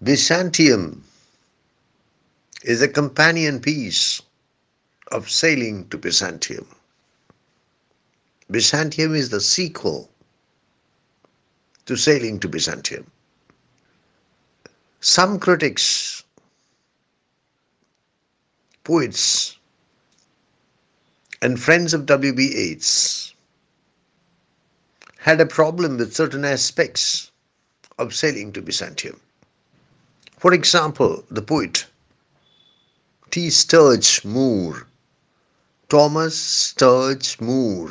Byzantium is a companion piece of sailing to Byzantium. Byzantium is the sequel to sailing to Byzantium. Some critics, poets, and friends of W.B. Yeats had a problem with certain aspects of sailing to Byzantium. For example, the poet T. Sturge Moore, Thomas Sturge Moore,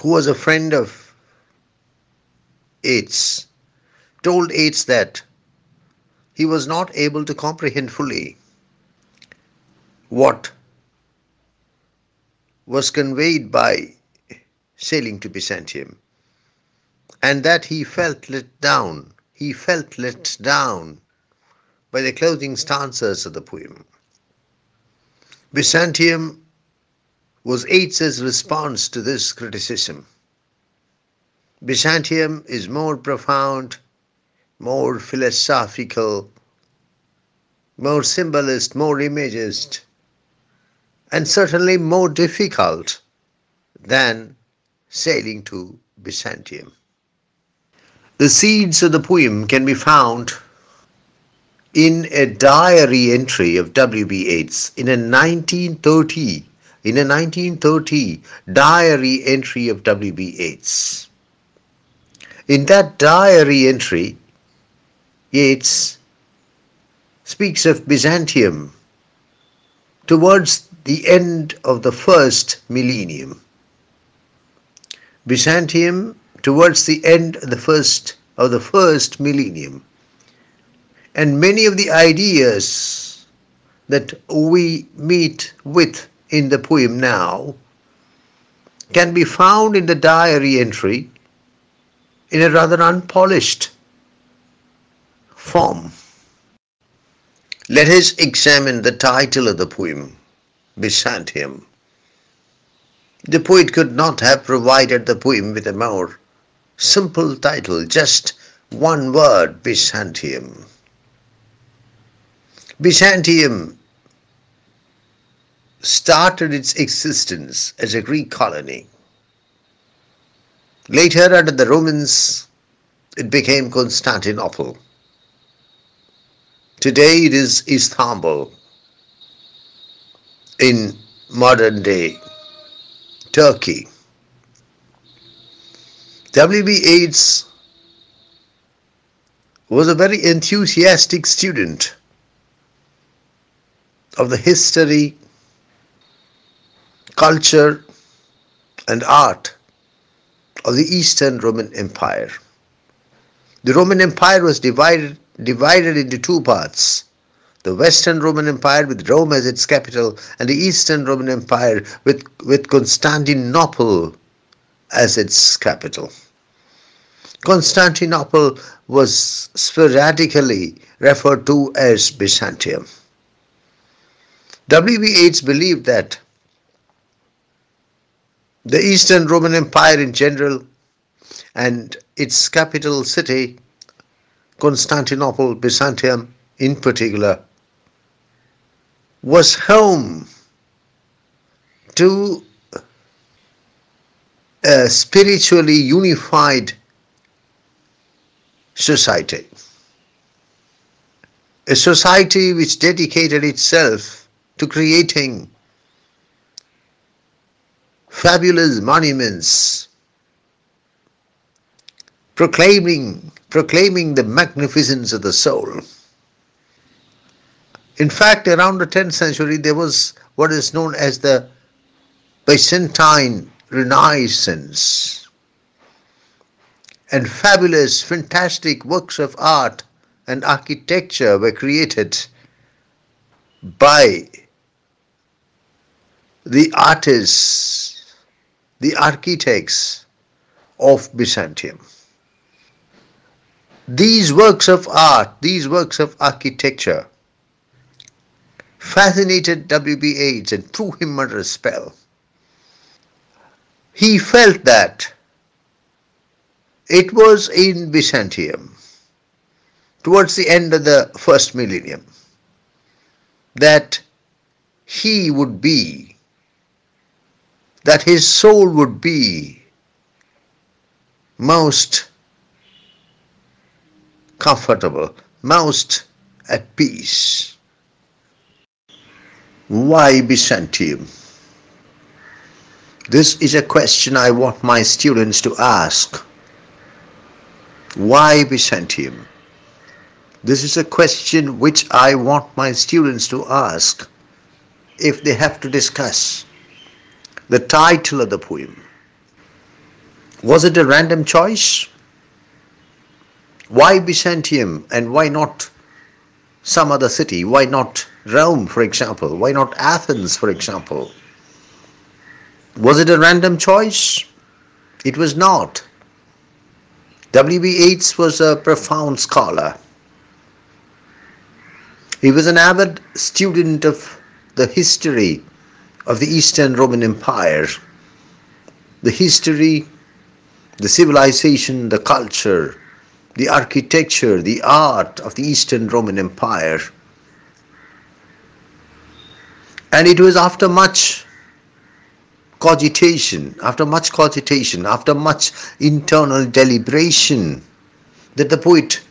who was a friend of Yeats, told Yeats that he was not able to comprehend fully what was conveyed by sailing to Byzantium, and that he felt let down, he felt let down by the closing stanzas of the poem. Byzantium was Yeats's response to this criticism. Byzantium is more profound, more philosophical, more symbolist, more imagist, and certainly more difficult than sailing to Byzantium. The seeds of the poem can be found in a diary entry of W.B. Yeats in a 1930 in a 1930 diary entry of W.B. Yeats. In that diary entry, Yeats speaks of Byzantium towards the end of the first millennium. Byzantium towards the end of the first of the first millennium. And many of the ideas that we meet with in the poem now can be found in the diary entry in a rather unpolished form. Let us examine the title of the poem, Byzantium. The poet could not have provided the poem with a more simple title, just one word, Byzantium. Byzantium started its existence as a Greek colony. Later, under the Romans, it became Constantinople. Today, it is Istanbul in modern day Turkey. W.B. Yeats was a very enthusiastic student of the history, culture, and art of the Eastern Roman Empire. The Roman Empire was divided, divided into two parts the Western Roman Empire with Rome as its capital, and the Eastern Roman Empire with, with Constantinople as its capital. Constantinople was sporadically referred to as Byzantium. W.B. Yeats believed that the Eastern Roman Empire in general and its capital city, Constantinople, Byzantium in particular, was home to a spiritually unified society. A society which dedicated itself to creating fabulous monuments, proclaiming, proclaiming the magnificence of the soul. In fact, around the 10th century, there was what is known as the Byzantine Renaissance. And fabulous, fantastic works of art and architecture were created by the artists, the architects of Byzantium. These works of art, these works of architecture, fascinated W.B. Yeats and threw him under a spell. He felt that it was in Byzantium, towards the end of the first millennium that he would be, that his soul would be most comfortable, most at peace. Why Byzantium? This is a question I want my students to ask. Why Byzantium? This is a question which I want my students to ask if they have to discuss the title of the poem. Was it a random choice? Why Byzantium and why not some other city? Why not Rome, for example? Why not Athens, for example? Was it a random choice? It was not. W.B. Yeats was a profound scholar. He was an avid student of the history of the Eastern Roman Empire, the history, the civilization, the culture, the architecture, the art of the Eastern Roman Empire. And it was after much cogitation, after much cogitation, after much internal deliberation, that the poet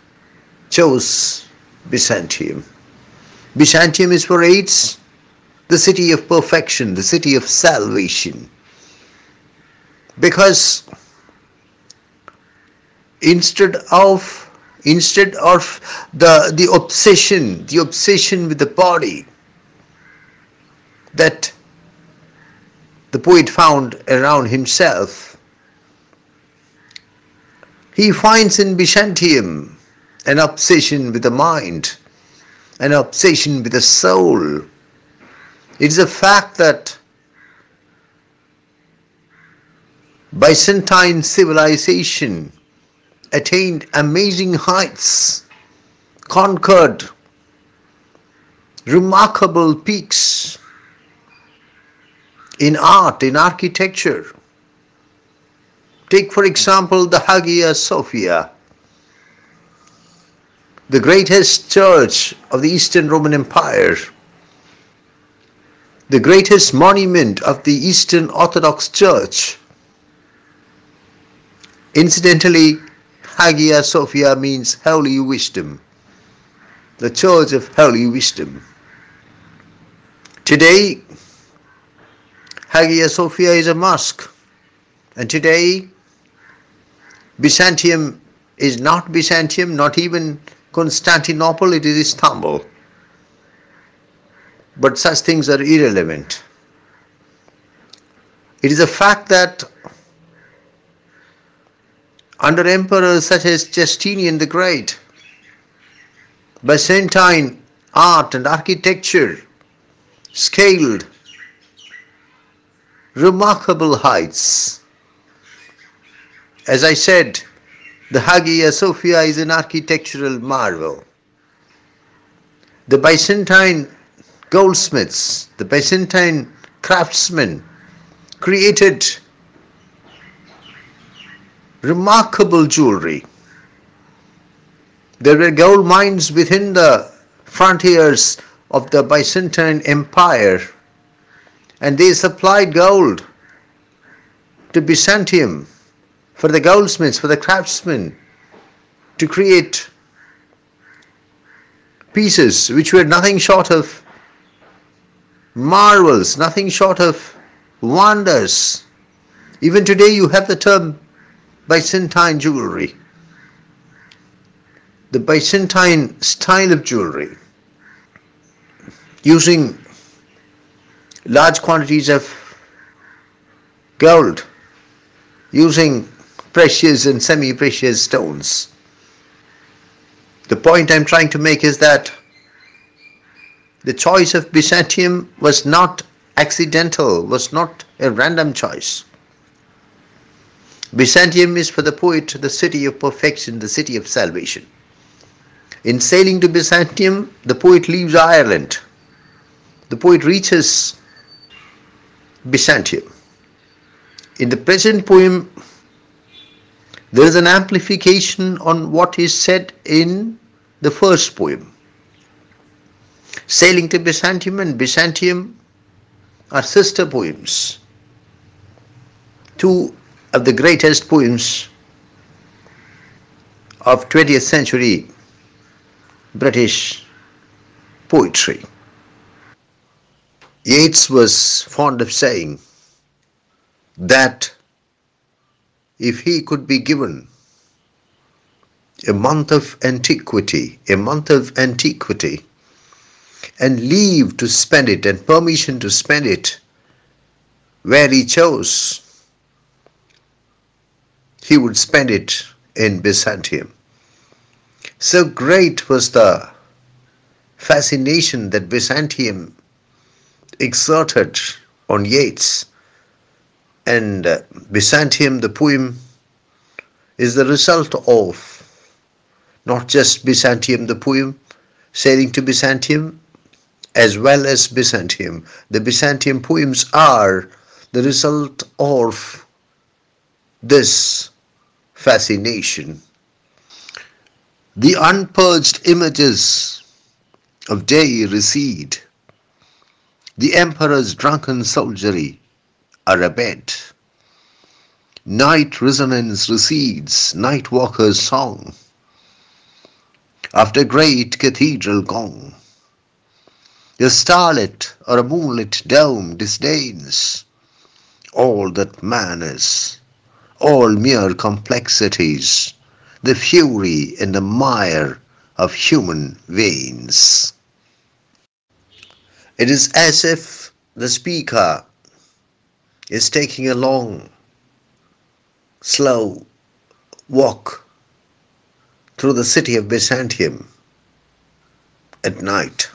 chose Byzantium. Byzantium is for Yeats the city of perfection, the city of salvation. Because instead of instead of the the obsession, the obsession with the body that the poet found around himself, he finds in Byzantium an obsession with the mind, an obsession with the soul. It is a fact that Byzantine civilization attained amazing heights, conquered remarkable peaks in art, in architecture. Take, for example, the Hagia Sophia, the greatest church of the Eastern Roman Empire, the greatest monument of the Eastern Orthodox Church. Incidentally, Hagia Sophia means holy wisdom, the church of holy wisdom. Today, Hagia Sophia is a mosque, and today, Byzantium is not Byzantium, not even Constantinople, it is Istanbul. But such things are irrelevant. It is a fact that under emperors such as Justinian the Great, Byzantine art and architecture scaled remarkable heights. As I said, the Hagia Sophia is an architectural marvel. The Byzantine goldsmiths, the Byzantine craftsmen created remarkable jewelry. There were gold mines within the frontiers of the Byzantine Empire, and they supplied gold to Byzantium for the goldsmiths, for the craftsmen to create pieces which were nothing short of marvels, nothing short of wonders. Even today, you have the term Byzantine jewelry, the Byzantine style of jewelry, using large quantities of gold, using precious and semi precious stones. The point I'm trying to make is that the choice of Byzantium was not accidental, was not a random choice. Byzantium is for the poet the city of perfection, the city of salvation. In sailing to Byzantium, the poet leaves Ireland. The poet reaches Byzantium. In the present poem, there is an amplification on what is said in the first poem. Sailing to Byzantium and Byzantium are sister poems. Two of the greatest poems of 20th century British poetry. Yeats was fond of saying that if he could be given a month of antiquity, a month of antiquity, and leave to spend it and permission to spend it where he chose, he would spend it in Byzantium. So great was the fascination that Byzantium exerted on Yeats. And uh, Byzantium, the poem, is the result of not just Byzantium, the poem, sailing to Byzantium, as well as Byzantium. The Byzantium poems are the result of this fascination. The unpurged images of day recede. The emperor's drunken soldiery are abed. Night resonance recedes, night walker's song. After great cathedral gong, a starlit or a moonlit dome disdains all that man is, all mere complexities, the fury and the mire of human veins. It is as if the speaker is taking a long, slow walk through the city of Byzantium at night.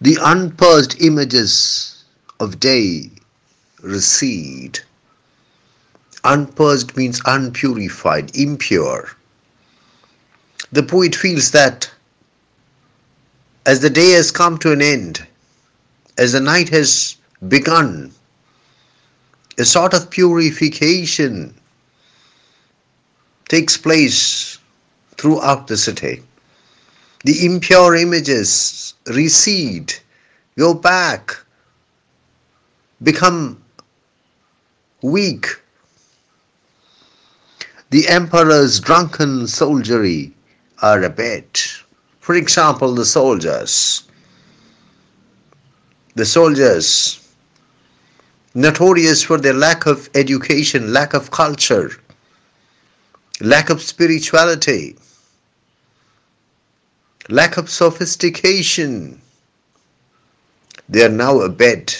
The unpurged images of day recede. Unpurged means unpurified, impure. The poet feels that as the day has come to an end, as the night has begun, a sort of purification takes place throughout the city. The impure images recede, go back, become weak. The emperor's drunken soldiery are abed. For example, the soldiers. The soldiers, notorious for their lack of education, lack of culture, lack of spirituality, lack of sophistication, they are now abed.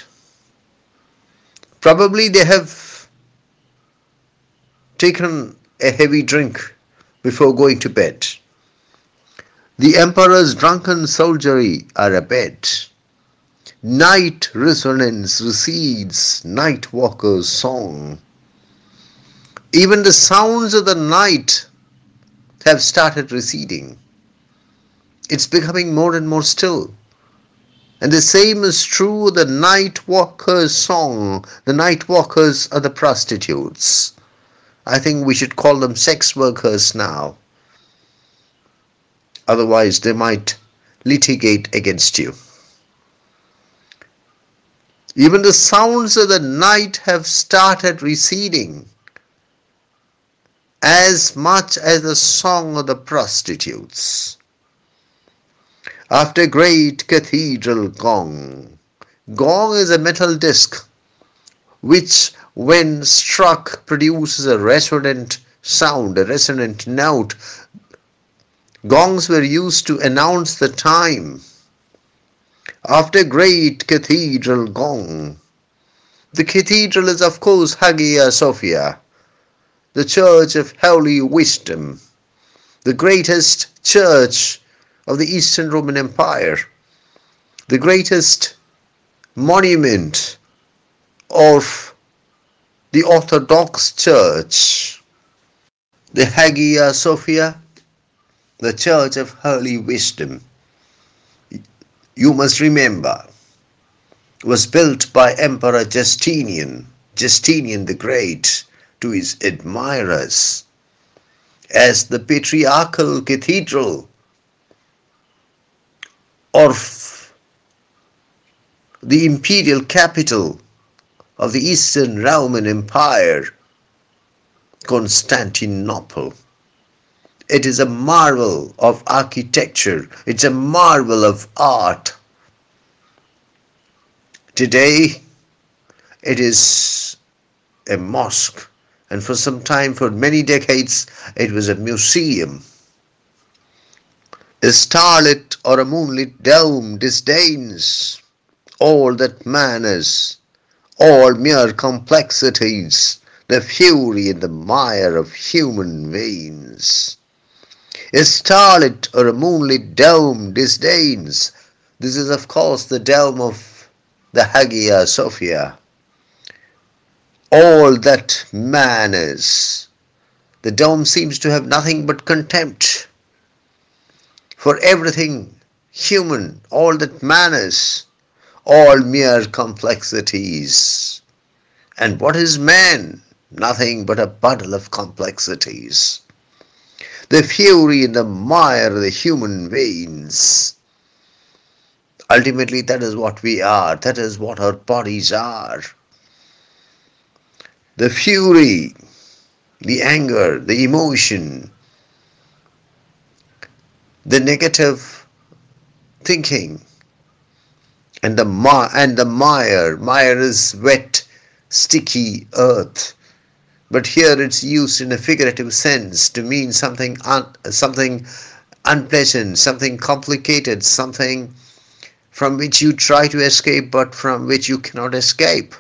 Probably they have taken a heavy drink before going to bed. The emperor's drunken soldiery are abed. Night resonance recedes, night walker's song. Even the sounds of the night have started receding. It's becoming more and more still. And the same is true of the night walker's song. The night walkers are the prostitutes. I think we should call them sex workers now. Otherwise, they might litigate against you. Even the sounds of the night have started receding as much as the song of the prostitutes. After great cathedral gong, gong is a metal disc which when struck produces a resonant sound, a resonant note. Gongs were used to announce the time. After great cathedral gong, the cathedral is of course Hagia Sophia, the church of holy wisdom, the greatest church of the Eastern Roman Empire, the greatest monument of the Orthodox Church, the Hagia Sophia, the Church of Holy Wisdom. You must remember, was built by Emperor Justinian, Justinian the Great, to his admirers. as the patriarchal cathedral of the imperial capital of the Eastern Roman Empire, Constantinople. It is a marvel of architecture. It's a marvel of art. Today, it is a mosque, and for some time, for many decades, it was a museum. A starlit or a moonlit dome disdains all that man is, all mere complexities, the fury and the mire of human veins. A starlit or a moonlit dome disdains. This is, of course, the dome of the Hagia Sophia. All that man is. The dome seems to have nothing but contempt for everything human, all that man is, all mere complexities. And what is man? Nothing but a bundle of complexities the fury and the mire of the human veins. Ultimately, that is what we are, that is what our bodies are. The fury, the anger, the emotion, the negative thinking, and the, and the mire. Mire is wet, sticky earth but here it's used in a figurative sense to mean something un, something unpleasant, something complicated, something from which you try to escape but from which you cannot escape.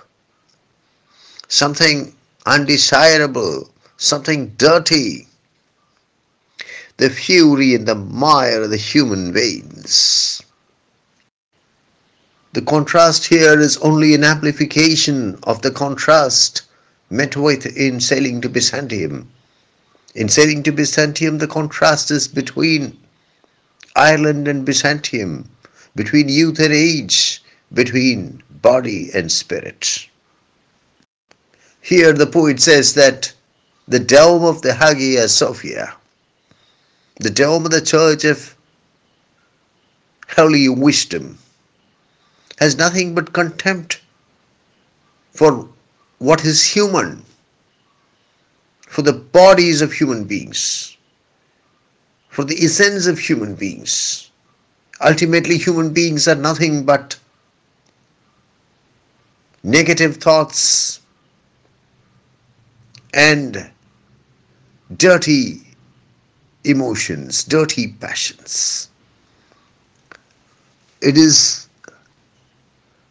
Something undesirable, something dirty. The fury and the mire of the human veins. The contrast here is only an amplification of the contrast met with in sailing to Byzantium. In sailing to Byzantium, the contrast is between Ireland and Byzantium, between youth and age, between body and spirit. Here the poet says that the dome of the Hagia Sophia, the dome of the Church of Holy Wisdom, has nothing but contempt for what is human, for the bodies of human beings, for the essence of human beings. Ultimately, human beings are nothing but negative thoughts and dirty emotions, dirty passions. It is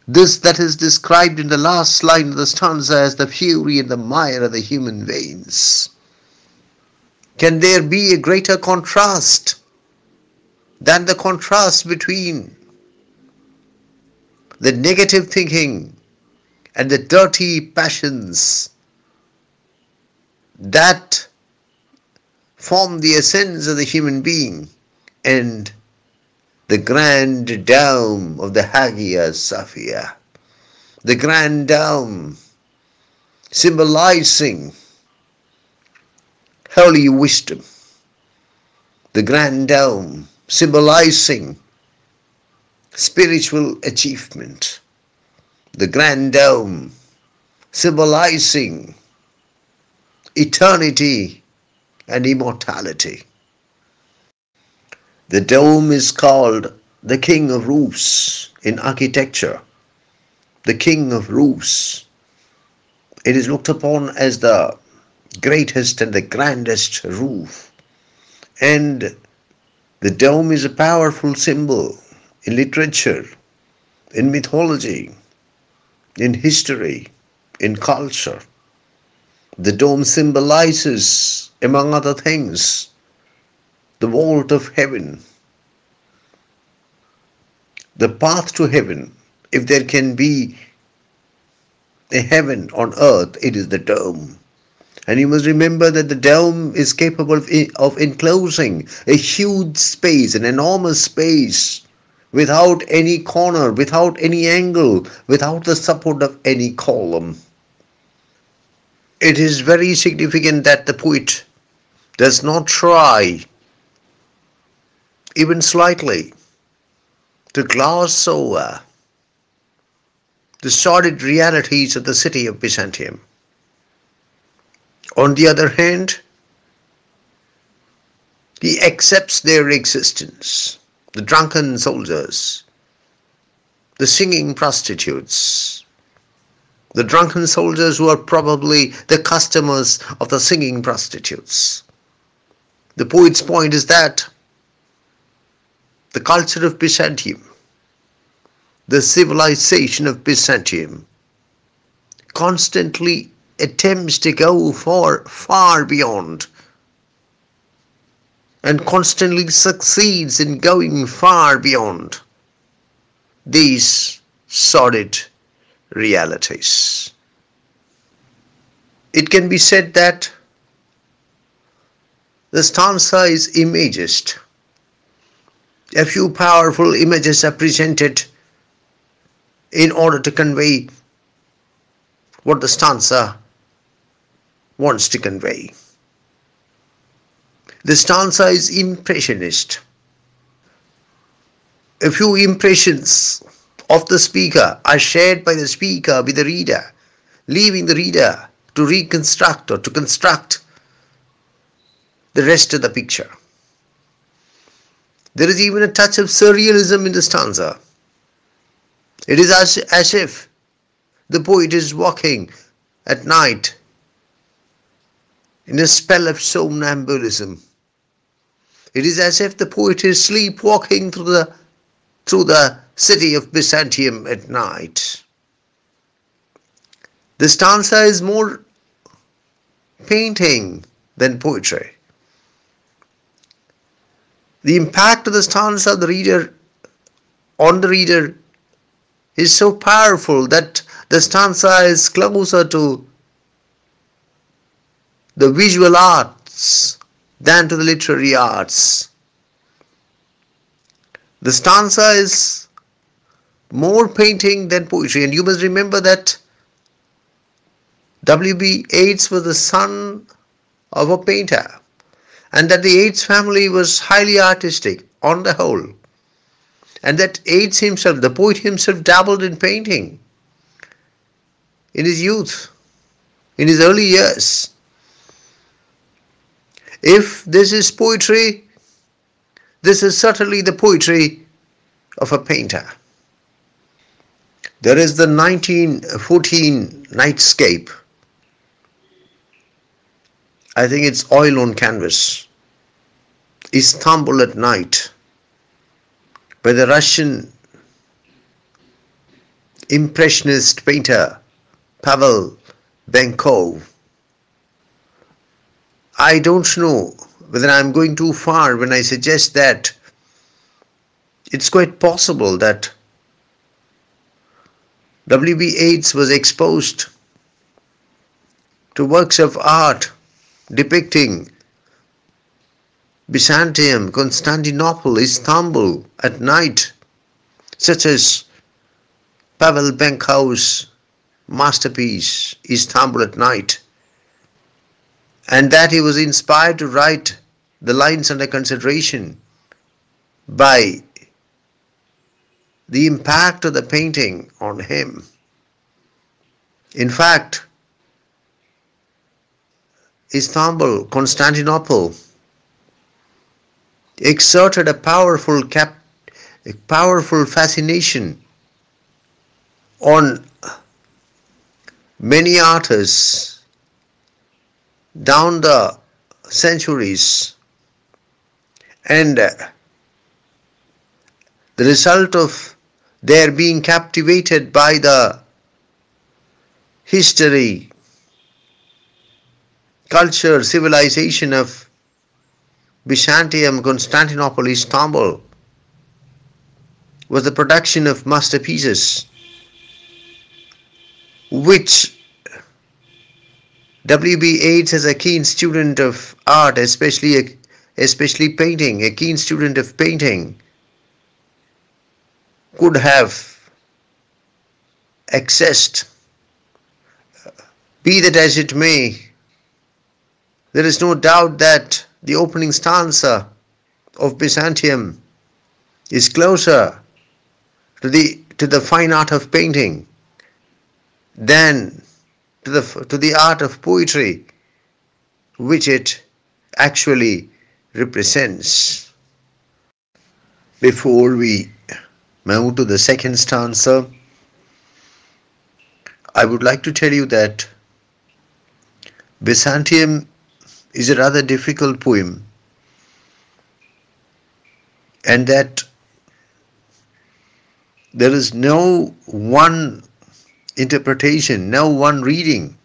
this that is described in the last line of the stanza as the fury and the mire of the human veins. Can there be a greater contrast than the contrast between the negative thinking and the dirty passions that form the essence of the human being and the grand dome of the Hagia Sophia, the grand dome symbolizing holy wisdom, the grand dome symbolizing spiritual achievement, the grand dome symbolizing eternity and immortality. The dome is called the king of roofs in architecture. The king of roofs. It is looked upon as the greatest and the grandest roof. And the dome is a powerful symbol in literature, in mythology, in history, in culture. The dome symbolizes, among other things, the vault of heaven, the path to heaven. If there can be a heaven on earth, it is the dome. And you must remember that the dome is capable of, of enclosing a huge space, an enormous space, without any corner, without any angle, without the support of any column. It is very significant that the poet does not try even slightly to gloss over the sordid realities of the city of Byzantium. On the other hand, he accepts their existence, the drunken soldiers, the singing prostitutes, the drunken soldiers who are probably the customers of the singing prostitutes. The poet's point is that the culture of Byzantium, the civilization of Byzantium, constantly attempts to go far, far beyond and constantly succeeds in going far beyond these sordid realities. It can be said that the stanza is imagist. A few powerful images are presented in order to convey what the stanza wants to convey. The stanza is impressionist. A few impressions of the speaker are shared by the speaker with the reader, leaving the reader to reconstruct or to construct the rest of the picture. There is even a touch of surrealism in the stanza. It is as, as if the poet is walking at night in a spell of somnambulism. It is as if the poet is sleepwalking through the through the city of Byzantium at night. The stanza is more painting than poetry. The impact of the stanza the reader on the reader is so powerful that the stanza is closer to the visual arts than to the literary arts. The stanza is more painting than poetry, and you must remember that W.B. Yeats was the son of a painter, and that the Yeats family was highly artistic on the whole, and that Yeats himself, the poet himself, dabbled in painting in his youth, in his early years. If this is poetry, this is certainly the poetry of a painter. There is the 1914 nightscape. I think it's oil on canvas. Istanbul at night by the Russian impressionist painter Pavel Benkov. I don't know whether I'm going too far when I suggest that it's quite possible that W.B. Yeats was exposed to works of art depicting Byzantium, Constantinople, Istanbul at night, such as Pavel Benkov's masterpiece, Istanbul at Night, and that he was inspired to write the lines under consideration by the impact of the painting on him. In fact, Istanbul, Constantinople, exerted a powerful cap, a powerful fascination on many artists down the centuries. And uh, the result of their being captivated by the history, culture, civilization of Byzantium, Constantinople, Istanbul was the production of masterpieces which W.B. Yeats as a keen student of art, especially especially painting, a keen student of painting, could have accessed, be that as it may, There is no doubt that the opening stanza of Byzantium is closer to the to the fine art of painting than to the to the art of poetry which it actually represents. Before we move to the second stanza, I would like to tell you that Byzantium is a rather difficult poem and that there is no one interpretation, no one reading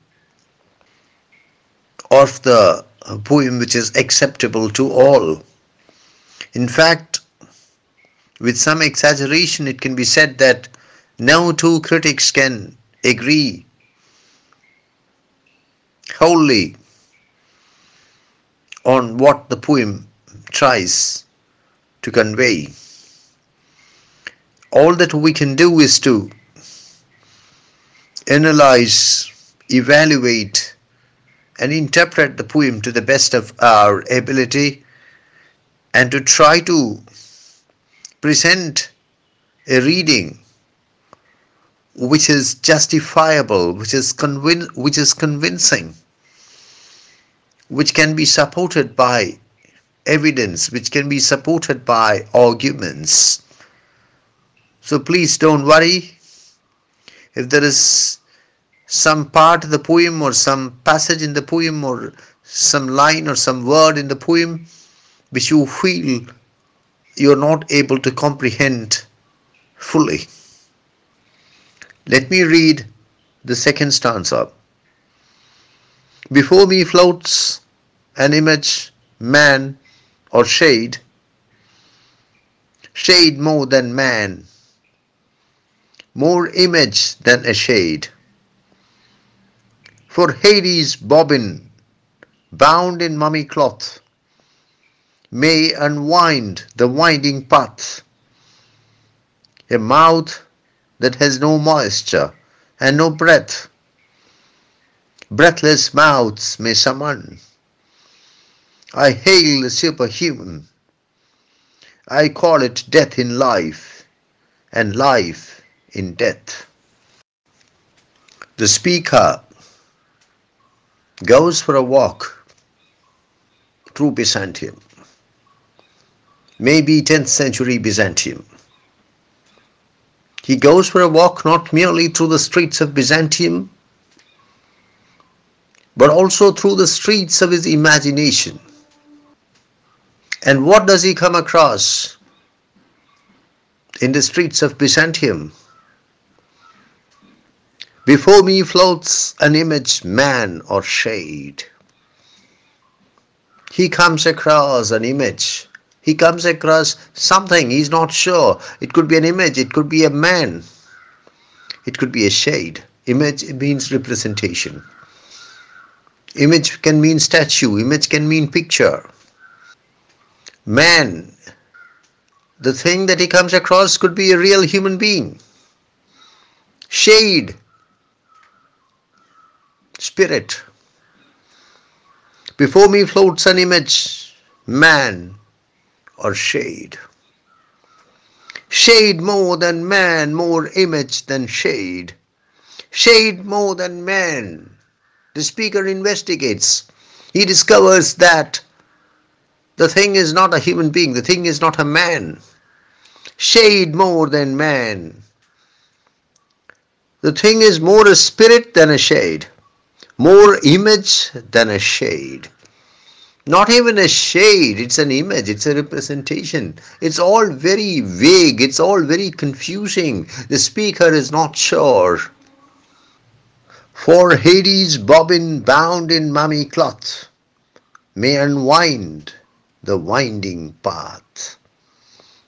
of the poem which is acceptable to all. In fact, with some exaggeration, it can be said that no two critics can agree wholly on what the poem tries to convey. All that we can do is to analyze, evaluate, and interpret the poem to the best of our ability and to try to present a reading which is justifiable, which is, convin- which is convincing, which can be supported by evidence, which can be supported by arguments. So please don't worry if there is some part of the poem or some passage in the poem or some line or some word in the poem which you feel you're not able to comprehend fully. Let me read the second stanza. Before me floats an image, man or shade, shade more than man, more image than a shade. For Hades bobbin, bound in mummy cloth, may unwind the winding path. A mouth that has no moisture and no breath. Breathless mouths may summon. I hail the superhuman. I call it death in life and life in death. The speaker goes for a walk through Byzantium, maybe 10th century Byzantium. He goes for a walk not merely through the streets of Byzantium, but also through the streets of his imagination. And what does he come across in the streets of Byzantium? Before me floats an image, man or shade. He comes across an image. He comes across something, he's not sure. It could be an image, it could be a man, it could be a shade. Image means representation. Image can mean statue, image can mean picture. Man, the thing that he comes across could be a real human being. Shade, spirit. Before me floats an image, man or shade. Shade more than man, more image than shade. Shade more than man. The speaker investigates. He discovers that the thing is not a human being, the thing is not a man. Shade more than man. The thing is more a spirit than a shade more image than a shade. Not even a shade, it's an image, it's a representation. It's all very vague, it's all very confusing. The speaker is not sure. For Hades bobbin bound in mummy cloth may unwind the winding path.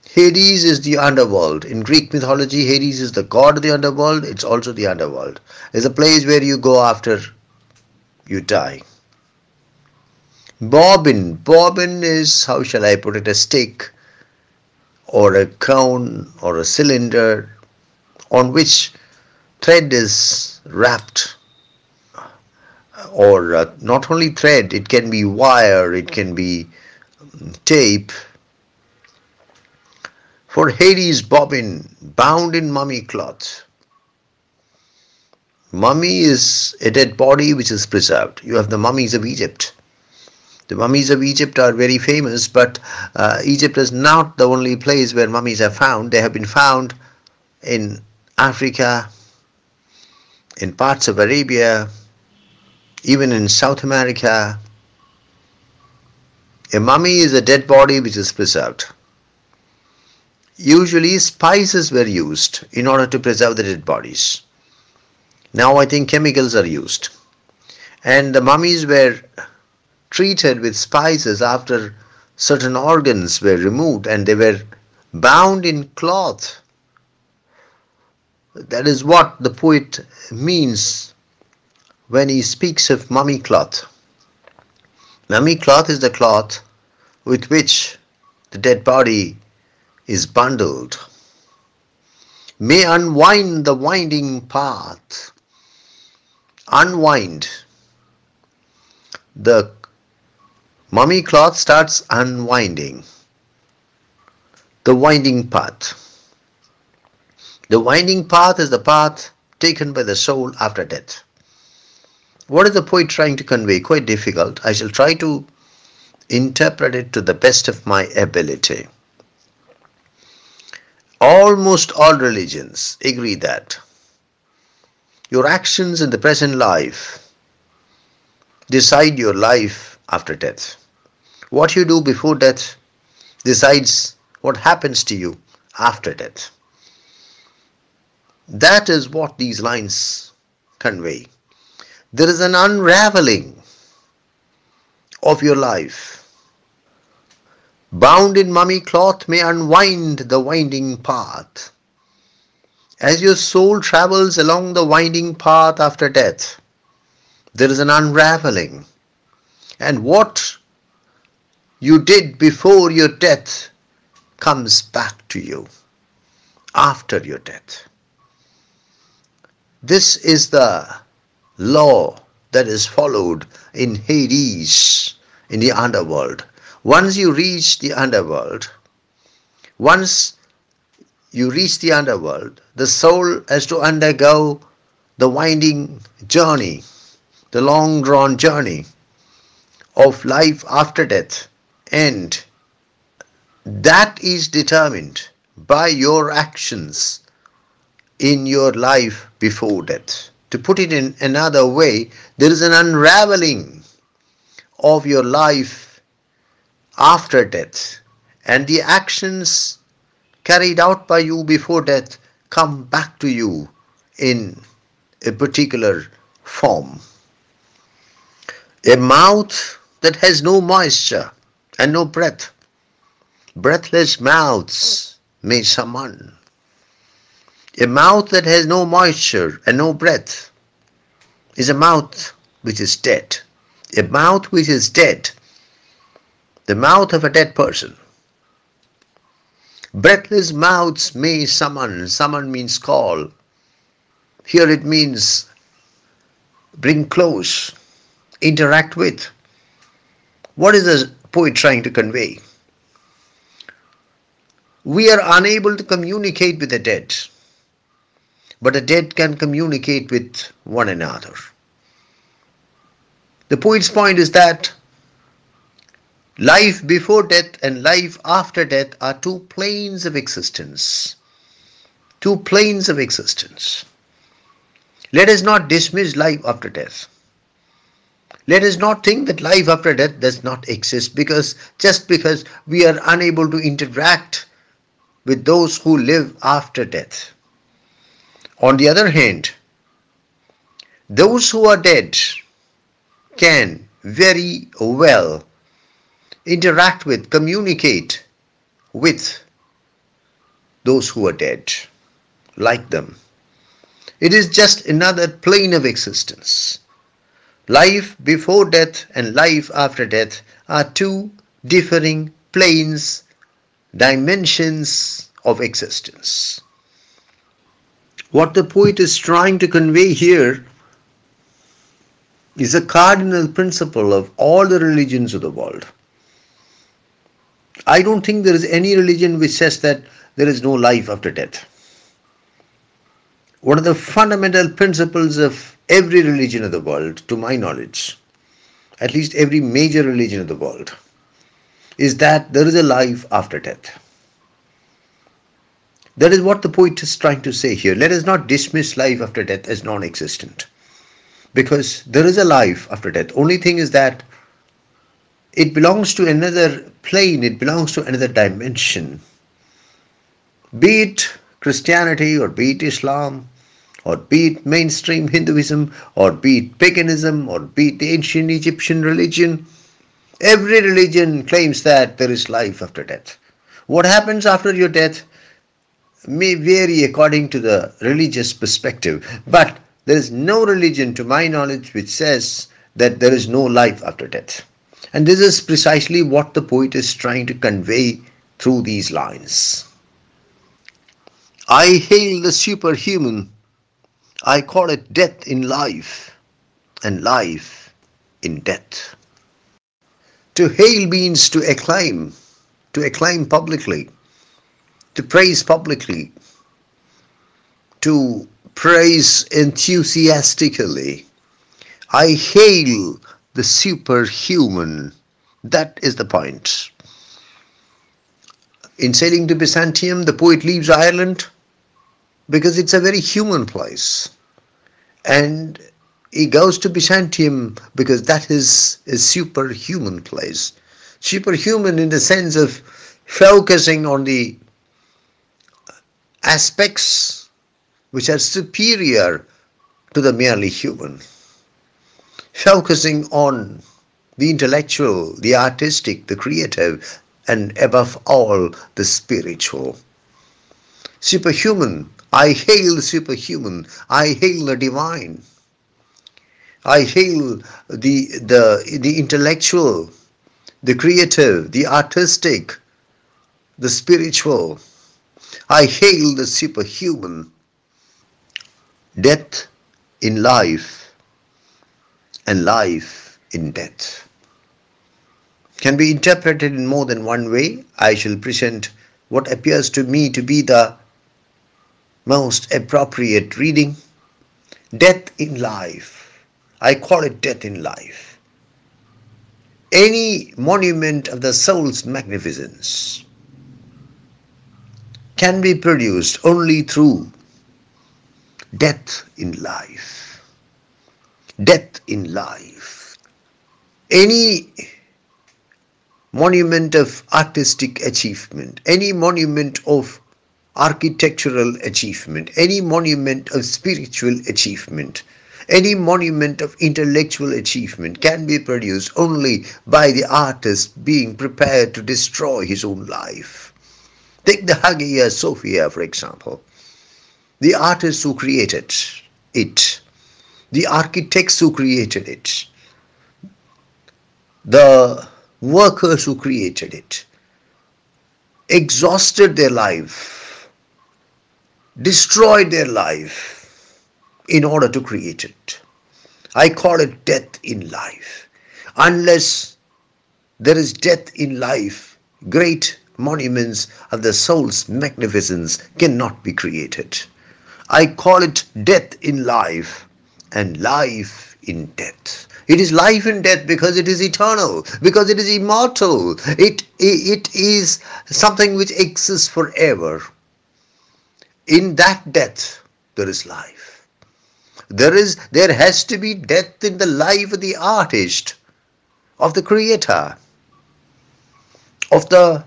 Hades is the underworld. In Greek mythology, Hades is the god of the underworld. It's also the underworld. It's a place where you go after you die. Bobbin. Bobbin is, how shall I put it, a stick or a cone or a cylinder on which thread is wrapped. Or uh, not only thread, it can be wire, it can be um, tape. For Hades bobbin, bound in mummy cloth. Mummy is a dead body which is preserved. You have the mummies of Egypt. The mummies of Egypt are very famous, but uh, Egypt is not the only place where mummies are found. They have been found in Africa, in parts of Arabia, even in South America. A mummy is a dead body which is preserved. Usually spices were used in order to preserve the dead bodies. Now I think chemicals are used. And the mummies were treated with spices after certain organs were removed and they were bound in cloth. That is what the poet means when he speaks of mummy cloth. Mummy cloth is the cloth with which the dead body is bundled. May unwind the winding path. Unwind. The Mummy cloth starts unwinding. The winding path. The winding path is the path taken by the soul after death. What is the poet trying to convey? Quite difficult. I shall try to interpret it to the best of my ability. Almost all religions agree that your actions in the present life decide your life after death. What you do before death decides what happens to you after death. That is what these lines convey. There is an unraveling of your life. Bound in mummy cloth may unwind the winding path. As your soul travels along the winding path after death, there is an unraveling. And what you did before your death comes back to you after your death. This is the law that is followed in Hades, in the underworld. Once you reach the underworld, once you reach the underworld, the soul has to undergo the winding journey, the long drawn journey of life after death and that is determined by your actions in your life before death. To put it in another way, there is an unraveling of your life after death, and the actions carried out by you before death come back to you in a particular form. A mouth that has no moisture and no breath. Breathless mouths may summon. A mouth that has no moisture and no breath is a mouth which is dead. A mouth which is dead, the mouth of a dead person. Breathless mouths may summon. Summon means call. Here it means bring close, interact with. What is the poet trying to convey? We are unable to communicate with the dead, but the dead can communicate with one another. The poet's point is that life before death and life after death are two planes of existence. Two planes of existence. Let us not dismiss life after death. Let us not think that life after death does not exist because just because we are unable to interact with those who live after death. On the other hand, those who are dead can very well interact with, communicate with those who are dead, like them. It is just another plane of existence. Life before death and life after death are two differing planes, dimensions of existence. What the poet is trying to convey here is a cardinal principle of all the religions of the world. I don't think there is any religion which says that there is no life after death. One of the fundamental principles of every religion of the world, to my knowledge, at least every major religion of the world, is that there is a life after death. That is what the poet is trying to say here. Let us not dismiss life after death as non existent. Because there is a life after death. Only thing is that it belongs to another plane, it belongs to another dimension. Be it Christianity or be it Islam or be it mainstream Hinduism or be it paganism or be it the ancient Egyptian religion, every religion claims that there is life after death. What happens after your death may vary according to the religious perspective, but there is no religion, to my knowledge, which says that there is no life after death. And this is precisely what the poet is trying to convey through these lines. I hail the superhuman. I call it death in life and life in death. To hail means to acclaim, to acclaim publicly to praise publicly, to praise enthusiastically. I hail the superhuman. That is the point. In sailing to Byzantium, the poet leaves Ireland because it's a very human place. And he goes to Byzantium because that is a superhuman place. Superhuman in the sense of focusing on the aspects which are superior to the merely human, focusing on the intellectual, the artistic, the creative, and above all, the spiritual. Superhuman, I hail the superhuman, I hail the divine. I hail the, the, the intellectual, the creative, the artistic, the spiritual. I hail the superhuman. Death in life and life in death can be interpreted in more than one way. I shall present what appears to me to be the most appropriate reading. Death in life. I call it death in life. Any monument of the soul's magnificence can be produced only through death in life. Death in life. Any monument of artistic achievement, any monument of architectural achievement, any monument of spiritual achievement, any monument of intellectual achievement can be produced only by the artist being prepared to destroy his own life. Take the Hagia Sophia, for example. The artists who created it, the architects who created it, the workers who created it, exhausted their life, destroyed their life in order to create it. I call it death in life. Unless there is death in life, great monuments of the soul's magnificence cannot be created. I call it death in life and life in death. It is life in death because it is eternal, because it is immortal. It, it is something which exists forever. In that death, there is life. There is, there has to be death in the life of the artist, of the creator, of the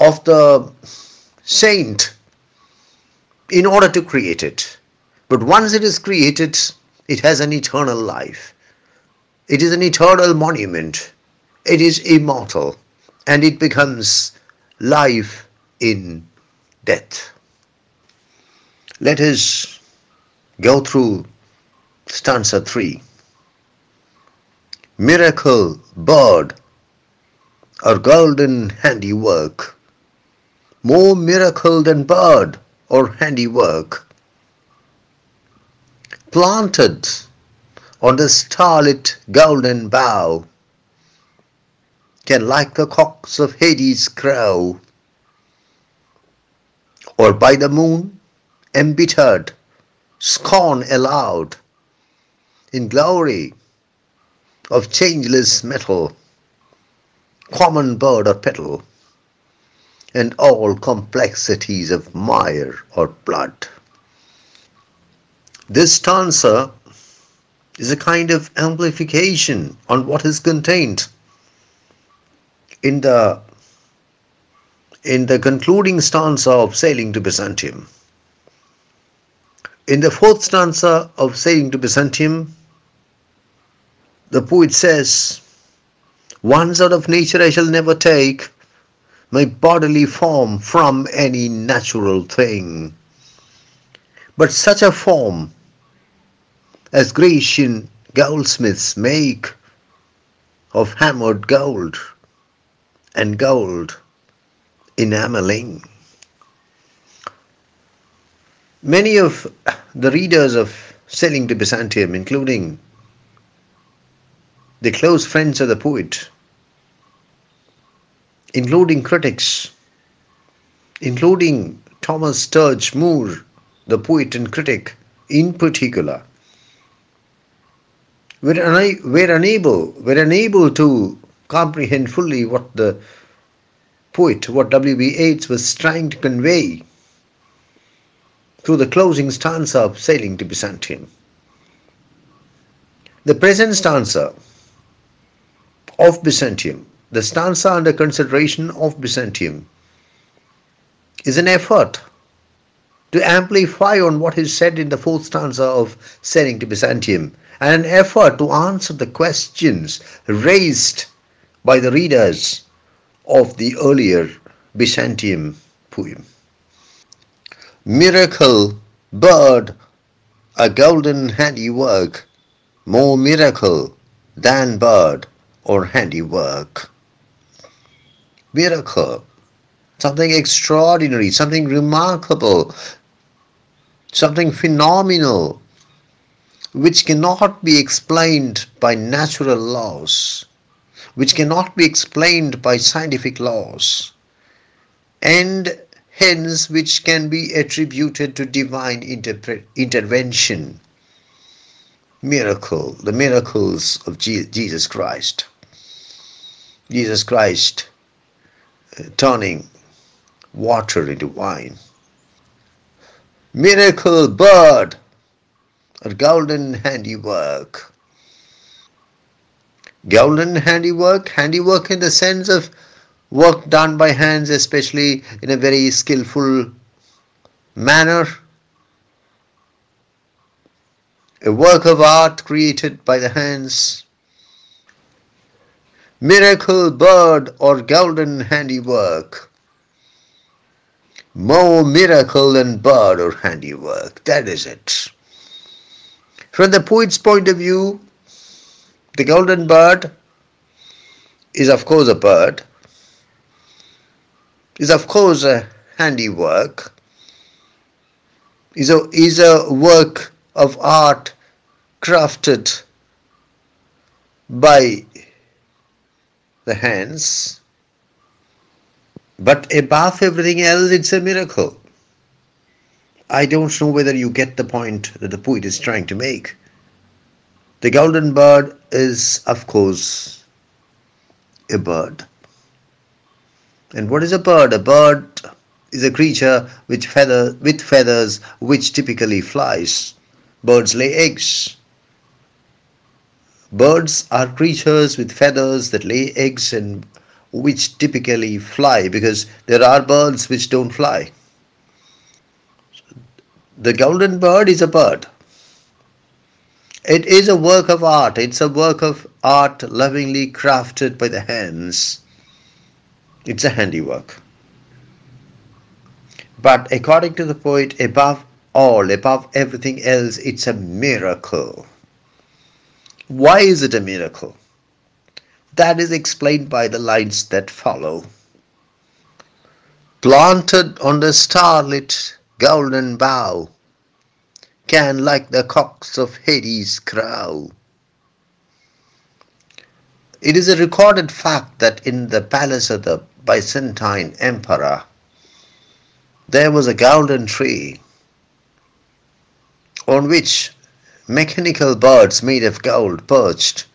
of the saint in order to create it. But once it is created, it has an eternal life. It is an eternal monument. It is immortal. And it becomes life in death. Let us go through stanza 3. Miracle, bird, or golden handiwork more miracle than bird or handiwork. Planted on the starlit golden bough, can like the cocks of Hades crow, or by the moon, embittered, scorn aloud, in glory of changeless metal, common bird or petal, and all complexities of mire or blood. This stanza is a kind of amplification on what is contained in the in the concluding stanza of Sailing to Byzantium. In the fourth stanza of Sailing to Byzantium, the poet says, Once out of nature I shall never take my bodily form from any natural thing, but such a form as Grecian goldsmiths make of hammered gold and gold enameling. Many of the readers of Sailing to Byzantium, including the close friends of the poet, including critics, including Thomas Sturge Moore, the poet and critic in particular, were, una- were unable were unable to comprehend fully what the poet, what W.B. Yeats was trying to convey through the closing stanza of Sailing to Byzantium. The present stanza of Byzantium, the stanza under consideration of Byzantium, is an effort to amplify on what is said in the fourth stanza of Sailing to Byzantium and an effort to answer the questions raised by the readers of the earlier Byzantium poem. Miracle, bird, a golden handiwork, more miracle than bird or handiwork. Miracle, something extraordinary, something remarkable, something phenomenal, which cannot be explained by natural laws, which cannot be explained by scientific laws, and hence which can be attributed to divine interpre- intervention. Miracle, the miracles of Je- Jesus Christ. Jesus Christ turning water into wine. Miracle bird, a golden handiwork. Golden handiwork, handiwork in the sense of work done by hands, especially in a very skillful manner. A work of art created by the hands. Miracle bird or golden handiwork. More miracle than bird or handiwork. That is it. From the poet's point of view, the golden bird is of course a bird, is of course a handiwork, is a, is a work of art crafted by the hands, but above everything else, it's a miracle. I don't know whether you get the point that the poet is trying to make. The golden bird is, of course, a bird. And what is a bird? A bird is a creature feather, with feathers which typically flies. Birds lay eggs. Birds are creatures with feathers that lay eggs and which typically fly because there are birds which don't fly. The golden bird is a bird. It is a work of art. It's a work of art lovingly crafted by the hands. It's a handiwork. But according to the poet, above all, above everything else, it's a miracle. Why is it a miracle? That is explained by the lines that follow. Planted on the starlit golden bough, can like the cocks of Hades crow. it is a recorded fact that in the palace of the Byzantine emperor, there was a golden tree on which mechanical birds made of gold perched,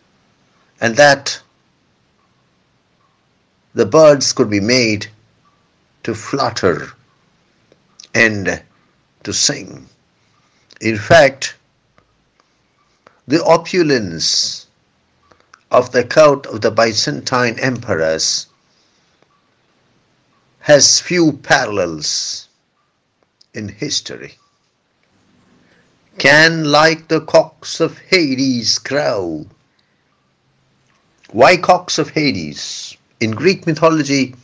and that the birds could be made to flutter and to sing. In fact, the opulence of the court of the Byzantine emperors has few parallels in history. Can like the cocks of Hades crow. Why cocks of Hades? In Greek mythology,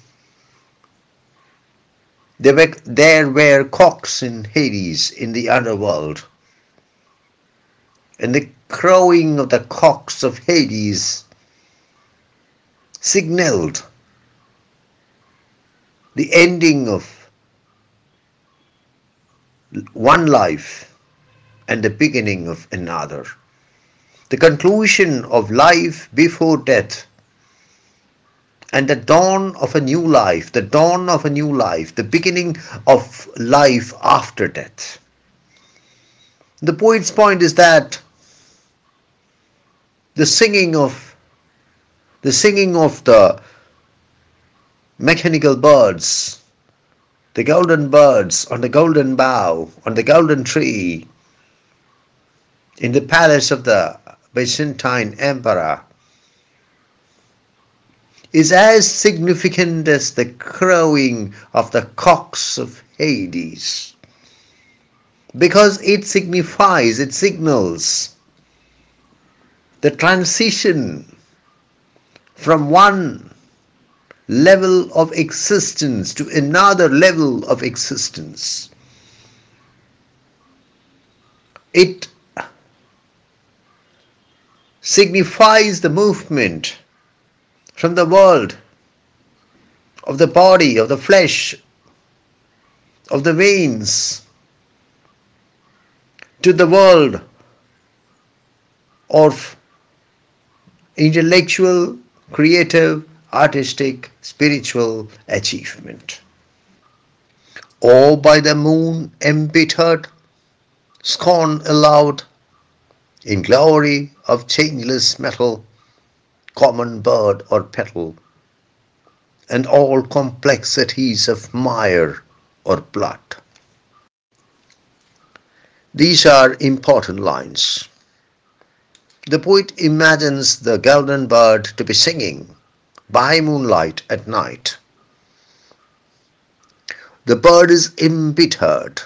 there were, there were cocks in Hades in the underworld. And the crowing of the cocks of Hades signaled the ending of one life and the beginning of another. The conclusion of life before death and the dawn of a new life, the dawn of a new life, the beginning of life after death. The poet's point is that the singing of the singing of the mechanical birds, the golden birds on the golden bough, on the golden tree, in the palace of the Byzantine emperor, is as significant as the crowing of the cocks of Hades because it signifies, it signals the transition from one level of existence to another level of existence. It signifies the movement from the world of the body, of the flesh, of the veins, to the world of intellectual, creative, artistic, spiritual achievement. Or by the moon embittered, scorn aloud, in glory of changeless metal, common bird or petal, and all complexities of mire or blood. These are important lines. The poet imagines the golden bird to be singing by moonlight at night. The bird is embittered.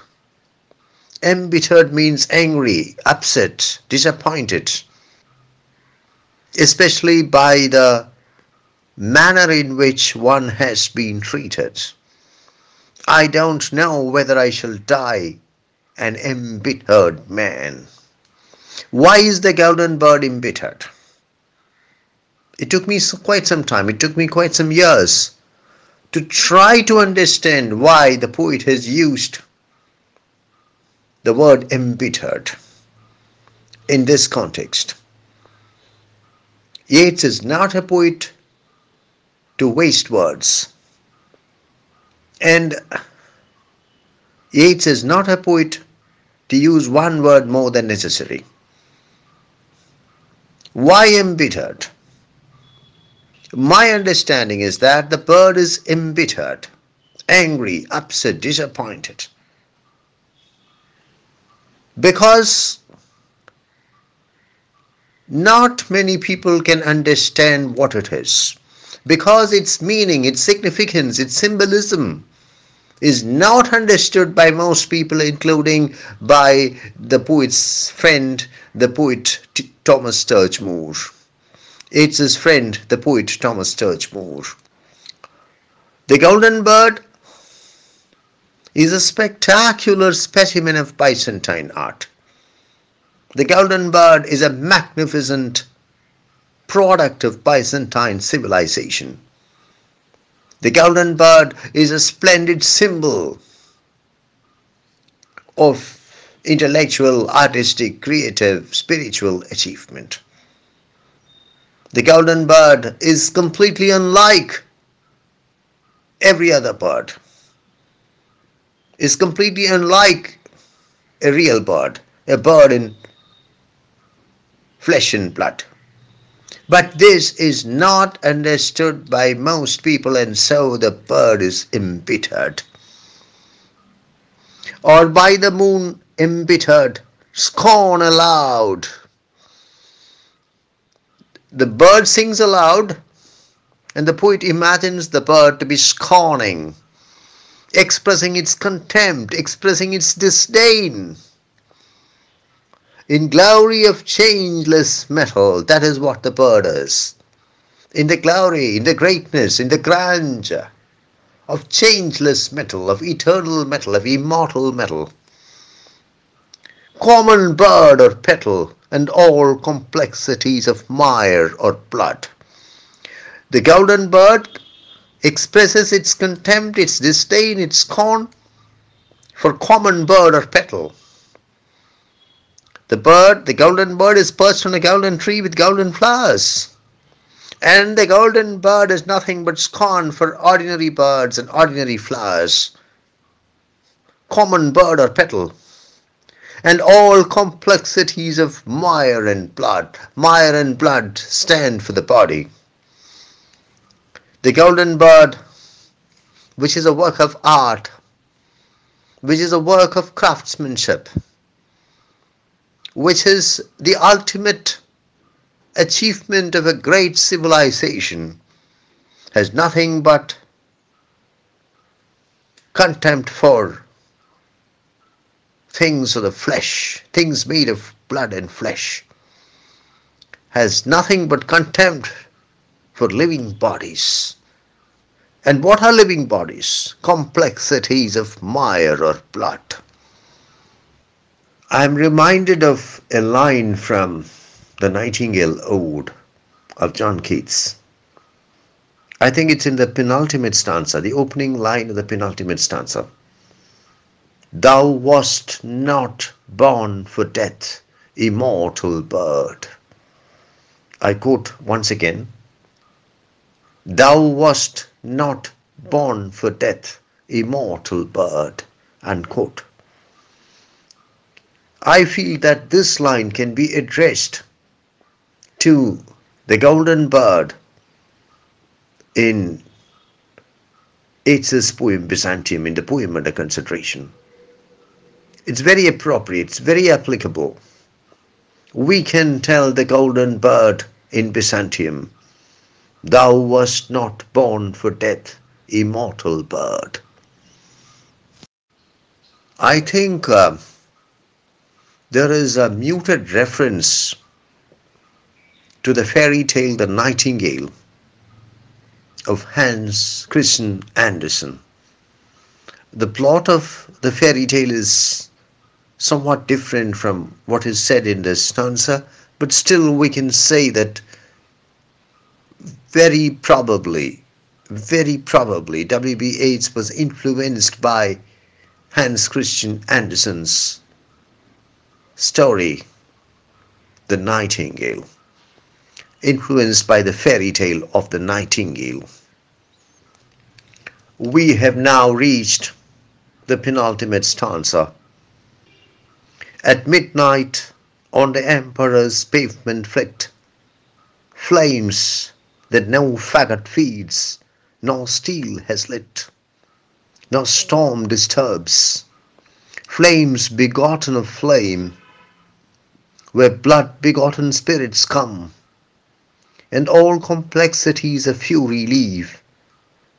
Embittered means angry, upset, disappointed, especially by the manner in which one has been treated. I don't know whether I shall die an embittered man. Why is the golden bird embittered? It took me quite some time, it took me quite some years to try to understand why the poet has used the word embittered in this context. Yeats is not a poet to waste words. And Yeats is not a poet to use one word more than necessary. Why embittered? My understanding is that the bird is embittered, angry, upset, disappointed. Because not many people can understand what it is because its meaning, its significance, its symbolism is not understood by most people, including by the poet's friend, the poet T Thomas Sturge Moore. It's his friend, the poet Thomas Sturge Moore. The Golden Bird is a spectacular specimen of Byzantine art. The golden bird is a magnificent product of Byzantine civilization. The golden bird is a splendid symbol of intellectual, artistic, creative, spiritual achievement. The golden bird is completely unlike every other bird. Is completely unlike a real bird, a bird in flesh and blood. But this is not understood by most people, and so the bird is embittered. Or by the moon embittered, scorn aloud. The bird sings aloud, and the poet imagines the bird to be scorning, expressing its contempt, expressing its disdain. In glory of changeless metal, that is what the bird is. In the glory, in the greatness, in the grandeur of changeless metal, of eternal metal, of immortal metal. Common bird or petal, and all complexities of mire or blood. The golden bird expresses its contempt, its disdain, its scorn for common bird or petal. The bird, the golden bird, is perched on a golden tree with golden flowers. And the golden bird is nothing but scorn for ordinary birds and ordinary flowers. Common bird or petal and all complexities of mire and blood. Mire and blood stand for the body. The golden bird, which is a work of art, which is a work of craftsmanship, which is the ultimate achievement of a great civilization, has nothing but contempt for things of the flesh, things made of blood and flesh, has nothing but contempt for living bodies. And what are living bodies? Complexities of mire or blood. I am reminded of a line from the Nightingale Ode of John Keats. I think it's in the penultimate stanza, the opening line of the penultimate stanza. Thou wast not born for death, immortal bird. I quote once again Thou wast not born for death, immortal bird. Unquote. I feel that this line can be addressed to the golden bird in Yeats's poem Byzantium, in the poem under consideration. It's very appropriate, it's very applicable. We can tell the golden bird in Byzantium, Thou wast not born for death, immortal bird. I think uh, there is a muted reference to the fairy tale The Nightingale of Hans Christian Andersen. The plot of the fairy tale is somewhat different from what is said in this stanza, but still we can say that very probably, very probably W.B. Yeats was influenced by Hans Christian Andersen's story, The Nightingale, influenced by the fairy tale of the Nightingale. We have now reached the penultimate stanza at midnight on the emperor's pavement flicked flames that no faggot feeds, nor steel has lit, nor storm disturbs. Flames begotten of flame, where blood begotten spirits come, and all complexities of fury leave,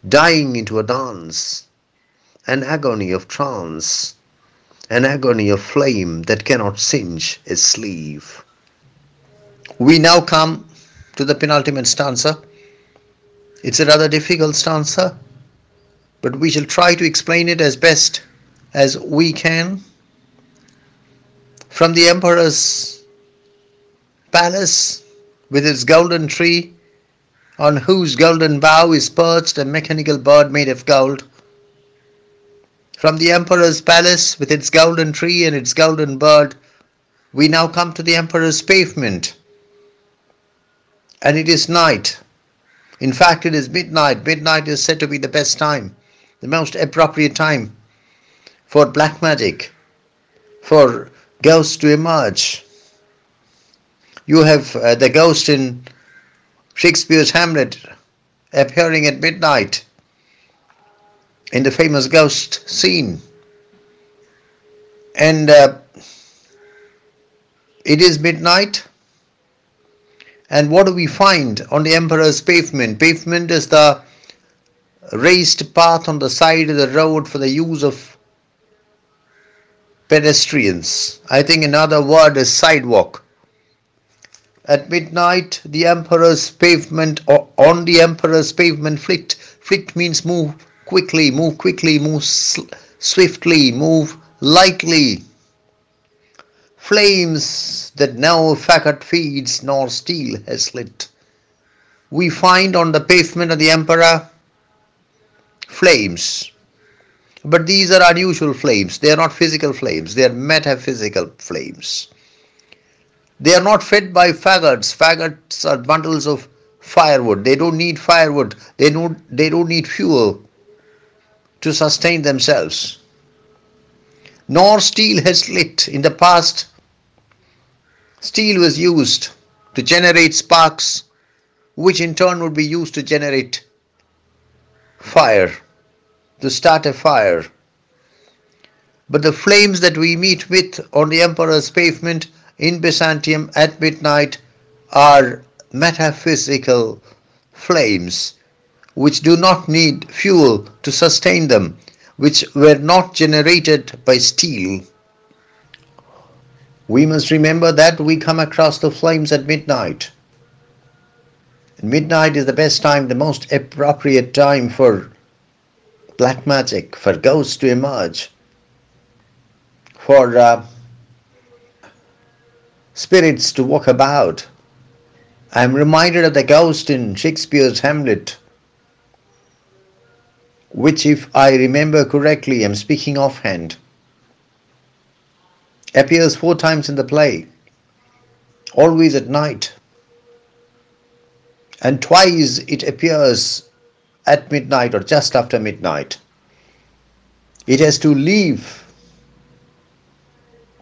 dying into a dance, an agony of trance an agony of flame that cannot singe its sleeve. We now come to the penultimate stanza. It's a rather difficult stanza, but we shall try to explain it as best as we can. From the emperor's palace with its golden tree, on whose golden bough is perched a mechanical bird made of gold, from the emperor's palace with its golden tree and its golden bird, we now come to the emperor's pavement, and it is night. In fact, it is midnight. Midnight is said to be the best time, the most appropriate time for black magic, for ghosts to emerge. You have uh, the ghost in Shakespeare's Hamlet appearing at midnight in the famous ghost scene. And uh, it is midnight. And what do we find on the emperor's pavement? Pavement is the raised path on the side of the road for the use of pedestrians. I think another word is sidewalk. At midnight, the emperor's pavement, or on the emperor's pavement, flit. Flit means move quickly, move quickly, move swiftly, move lightly. Flames that no faggot feeds nor steel has lit. We find on the pavement of the emperor flames. But these are unusual flames. They are not physical flames. They are metaphysical flames. They are not fed by faggots. Faggots are bundles of firewood. They don't need firewood. They don't, they don't need fuel to sustain themselves. Nor steel has lit. In the past, steel was used to generate sparks, which in turn would be used to generate fire, to start a fire. But the flames that we meet with on the emperor's pavement in Byzantium at midnight are metaphysical flames which do not need fuel to sustain them, which were not generated by steel. We must remember that we come across the flames at midnight. And midnight is the best time, the most appropriate time for black magic, for ghosts to emerge, for uh, spirits to walk about. I am reminded of the ghost in Shakespeare's Hamlet which if I remember correctly, I'm speaking offhand, appears four times in the play, always at night, and twice it appears at midnight or just after midnight. It has to leave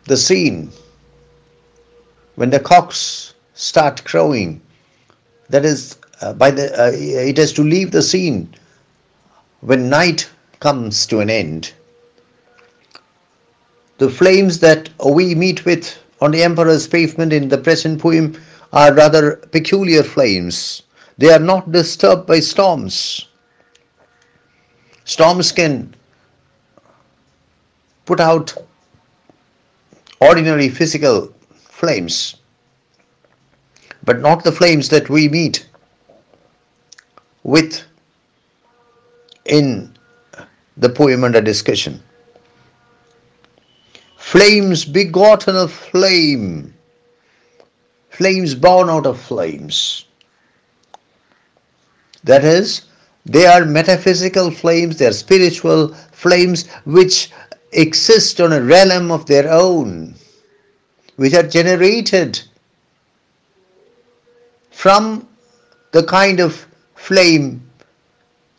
the scene when the cocks start crowing. That is, uh, by the uh, it has to leave the scene when night comes to an end. The flames that we meet with on the emperor's pavement in the present poem are rather peculiar flames. They are not disturbed by storms. Storms can put out ordinary physical flames, but not the flames that we meet with in the poem under discussion. Flames begotten of flame, flames born out of flames. That is, they are metaphysical flames, they are spiritual flames which exist on a realm of their own, which are generated from the kind of flame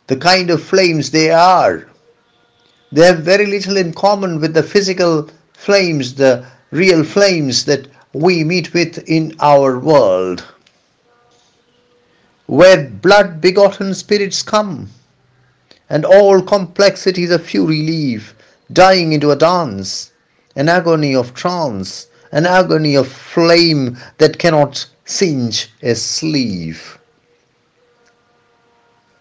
the kind of flames they are. They have very little in common with the physical flames, the real flames that we meet with in our world. Where blood begotten spirits come, and all complexities of fury leave, dying into a dance, an agony of trance, an agony of flame that cannot singe a sleeve.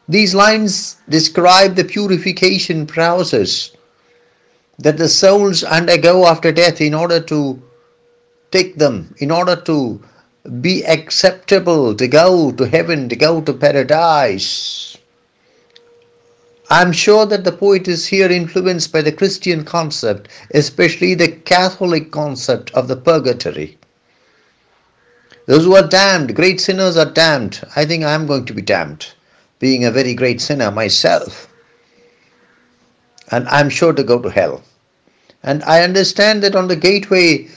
These lines describe the purification process that the souls undergo after death in order to take them, in order to be acceptable, to go to heaven, to go to paradise. I'm sure that the poet is here influenced by the Christian concept, especially the Catholic concept of the purgatory. Those who are damned, great sinners are damned. I think I'm going to be damned being a very great sinner myself. And I'm sure to go to hell. And I understand that on the gateway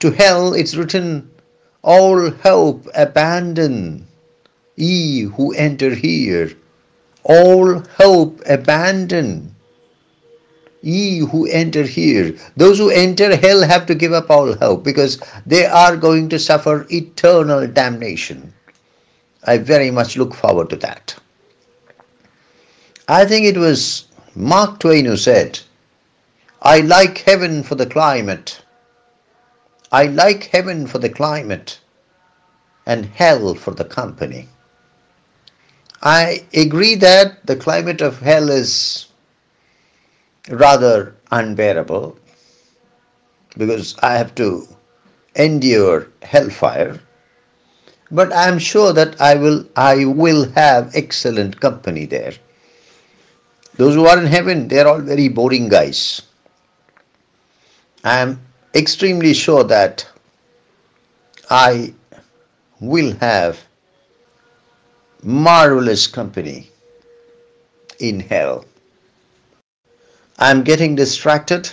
to hell it's written, all hope abandon, ye who enter here, all hope abandon. Ye who enter here, those who enter hell have to give up all hope because they are going to suffer eternal damnation. I very much look forward to that. I think it was Mark Twain who said, I like heaven for the climate. I like heaven for the climate and hell for the company. I agree that the climate of hell is rather unbearable because I have to endure hellfire but I am sure that I will I will have excellent company there those who are in heaven they are all very boring guys I am extremely sure that I will have marvelous company in hell. I'm getting distracted.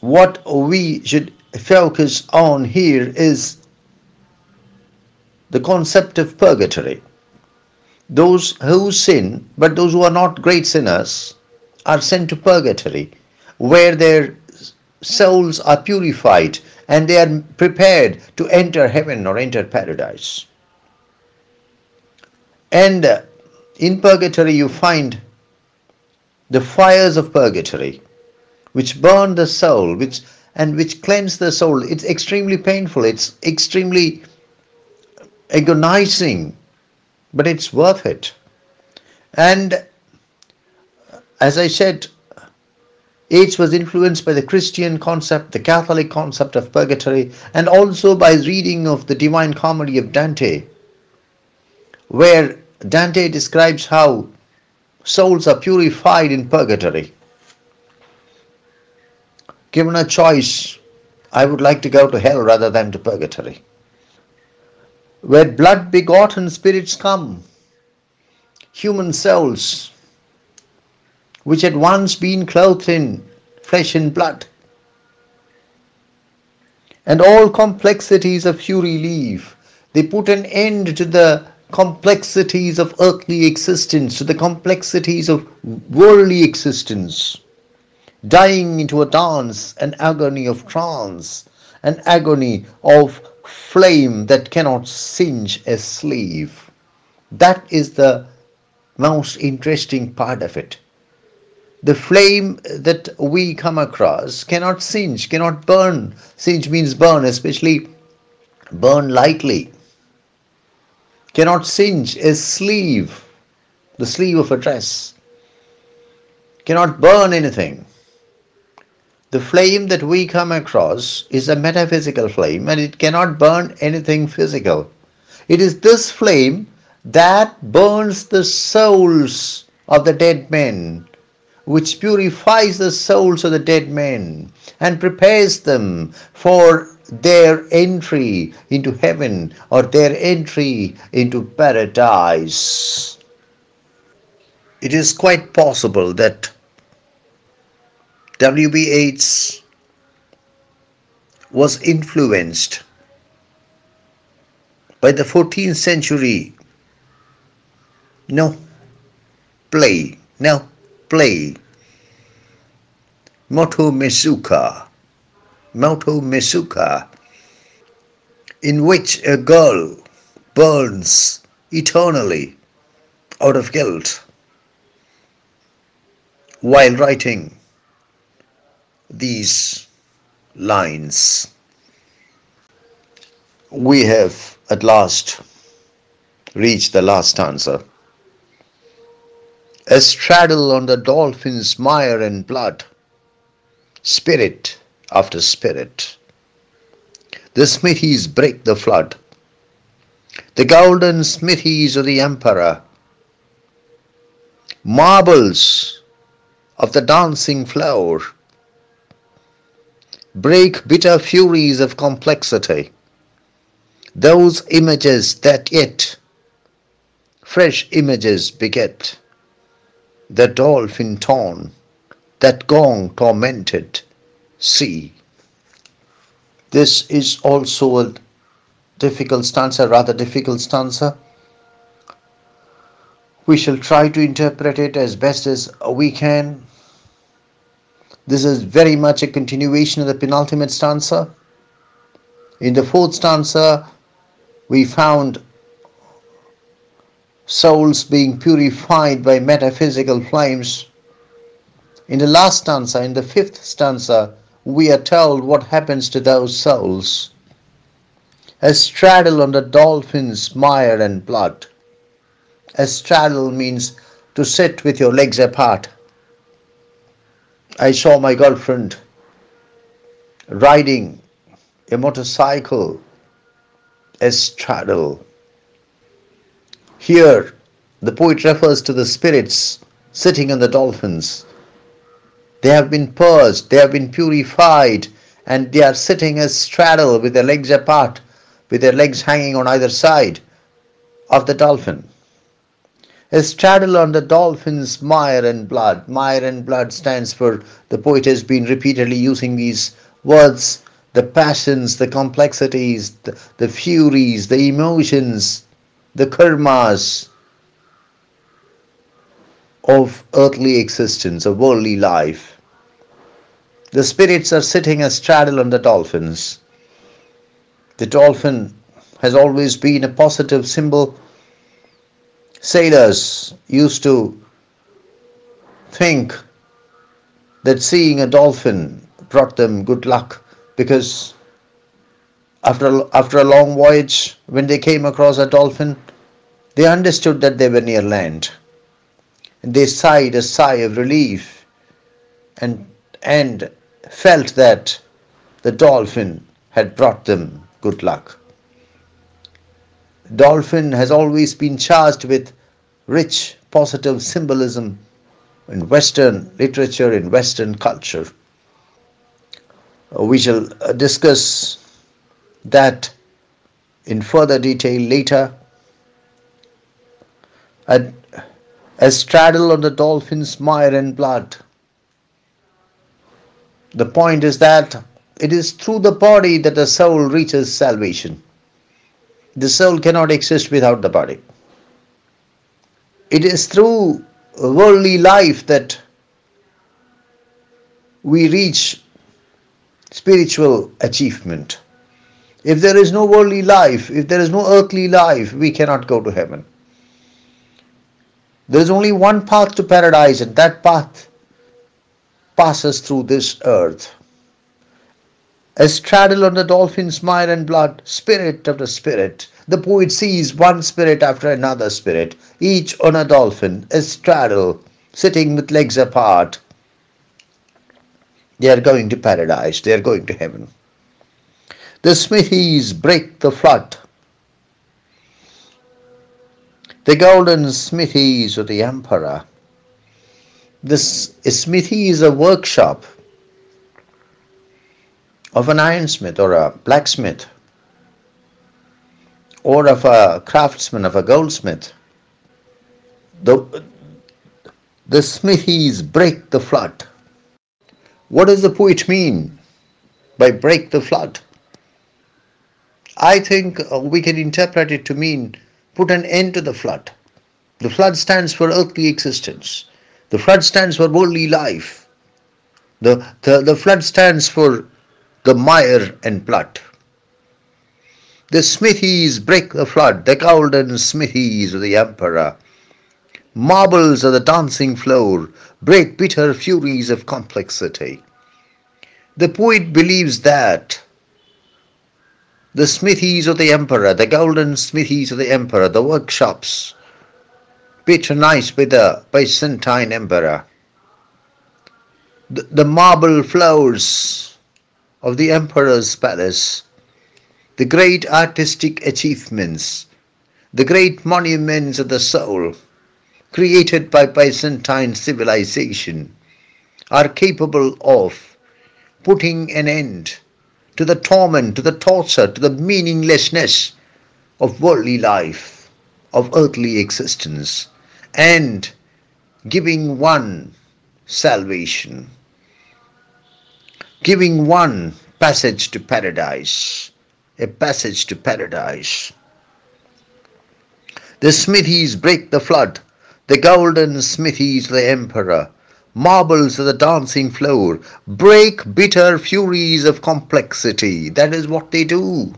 What we should focus on here is the concept of purgatory. Those who sin, but those who are not great sinners, are sent to purgatory, where their souls are purified and they are prepared to enter heaven or enter paradise. And uh, in purgatory, you find the fires of purgatory, which burn the soul, which and which cleanse the soul. It's extremely painful. It's extremely agonizing, but it's worth it. And as I said, H was influenced by the Christian concept, the Catholic concept of purgatory, and also by reading of the Divine Comedy of Dante, where Dante describes how souls are purified in purgatory. Given a choice, I would like to go to hell rather than to purgatory. Where blood begotten spirits come, human souls, which had once been clothed in flesh and blood, and all complexities of fury leave. They put an end to the complexities of earthly existence, to the complexities of worldly existence, dying into a dance, an agony of trance, an agony of flame that cannot singe a sleeve. That is the most interesting part of it. The flame that we come across cannot singe, cannot burn. Singe means burn, especially burn lightly cannot singe a sleeve, the sleeve of a dress, cannot burn anything. The flame that we come across is a metaphysical flame and it cannot burn anything physical. It is this flame that burns the souls of the dead men, which purifies the souls of the dead men and prepares them for their entry into heaven or their entry into paradise. It is quite possible that W.B. Yeats was influenced by the 14th century. Noh. Play. Noh play. Motomezuka. Moto Mesuka, in which a girl burns eternally out of guilt while writing these lines. We have at last reached the last stanza. A straddle on the dolphin's mire and blood, spirit after spirit. The smithies break the flood. The golden smithies of the emperor. Marbles of the dancing flower. Break bitter furies of complexity. Those images that yet fresh images beget. The dolphin torn, that gong tormented, sea. This is also a difficult stanza, rather difficult stanza. We shall try to interpret it as best as we can. This is very much a continuation of the penultimate stanza. In the fourth stanza, we found souls being purified by metaphysical flames. In the last stanza, in the fifth stanza, we are told what happens to those souls. A straddle on the dolphin's mire and blood. A straddle means to sit with your legs apart. I saw my girlfriend riding a motorcycle, a straddle. Here, the poet refers to the spirits sitting on the dolphins. They have been purged, they have been purified, and they are sitting a straddle with their legs apart, with their legs hanging on either side of the dolphin. A straddle on the dolphin's mire and blood. Mire and blood stands for, the poet has been repeatedly using these words, the passions, the complexities, the, the furies, the emotions, the karmas of earthly existence, of worldly life. The spirits are sitting astraddle on the dolphins. The dolphin has always been a positive symbol. Sailors used to think that seeing a dolphin brought them good luck because after, after a long voyage, when they came across a dolphin, they understood that they were near land. And they sighed a sigh of relief and, and felt that the dolphin had brought them good luck. Dolphin has always been charged with rich positive symbolism in Western literature, in Western culture. Uh, we shall uh, discuss that in further detail later. A, a straddle on the dolphin's mire and blood. The point is that it is through the body that the soul reaches salvation. The soul cannot exist without the body. It is through worldly life that we reach spiritual achievement. If there is no worldly life, if there is no earthly life, we cannot go to heaven. There is only one path to paradise, and that path passes through this earth. A straddle on the dolphin's mire and blood, spirit of the spirit. The poet sees one spirit after another spirit, each on a dolphin, a straddle, sitting with legs apart. They are going to paradise, they are going to heaven. The smithies break the flood. The golden smithies of the emperor. This smithy is a workshop of an ironsmith or a blacksmith or of a craftsman, of a goldsmith. The, the smithies break the flood. What does the poet mean by break the flood? I think uh, we can interpret it to mean put an end to the flood. The flood stands for earthly existence. The flood stands for worldly life. The, the, the flood stands for the mire and blood. The smithies break the flood, the golden smithies of the emperor. Marbles of the dancing floor break bitter furies of complexity. The poet believes that the smithies of the emperor, the golden smithies of the emperor, the workshops patronized by the Byzantine emperor, the, the marble floors of the emperor's palace, the great artistic achievements, the great monuments of the soul created by Byzantine civilization are capable of putting an end to the torment, to the torture, to the meaninglessness of worldly life, of earthly existence, and giving one salvation, giving one passage to paradise, a passage to paradise. The smithies break the flood, the golden smithies the emperor, marbles of the dancing floor, break bitter furies of complexity. That is what they do.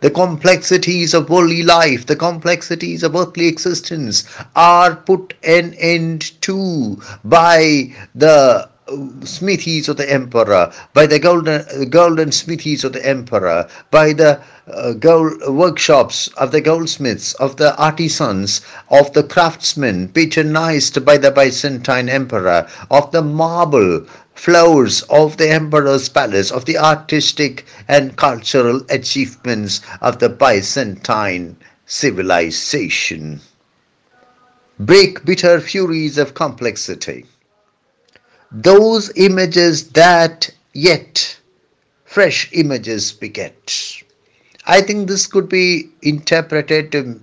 The complexities of worldly life, the complexities of earthly existence are put an end to by the smithies of the emperor, by the golden, golden smithies of the emperor, by the uh, gold workshops of the goldsmiths, of the artisans, of the craftsmen patronized by the Byzantine emperor, of the marble floors of the emperor's palace, of the artistic and cultural achievements of the Byzantine civilization. Break bitter furies of complexity those images that yet fresh images beget. I think this could be interpreted to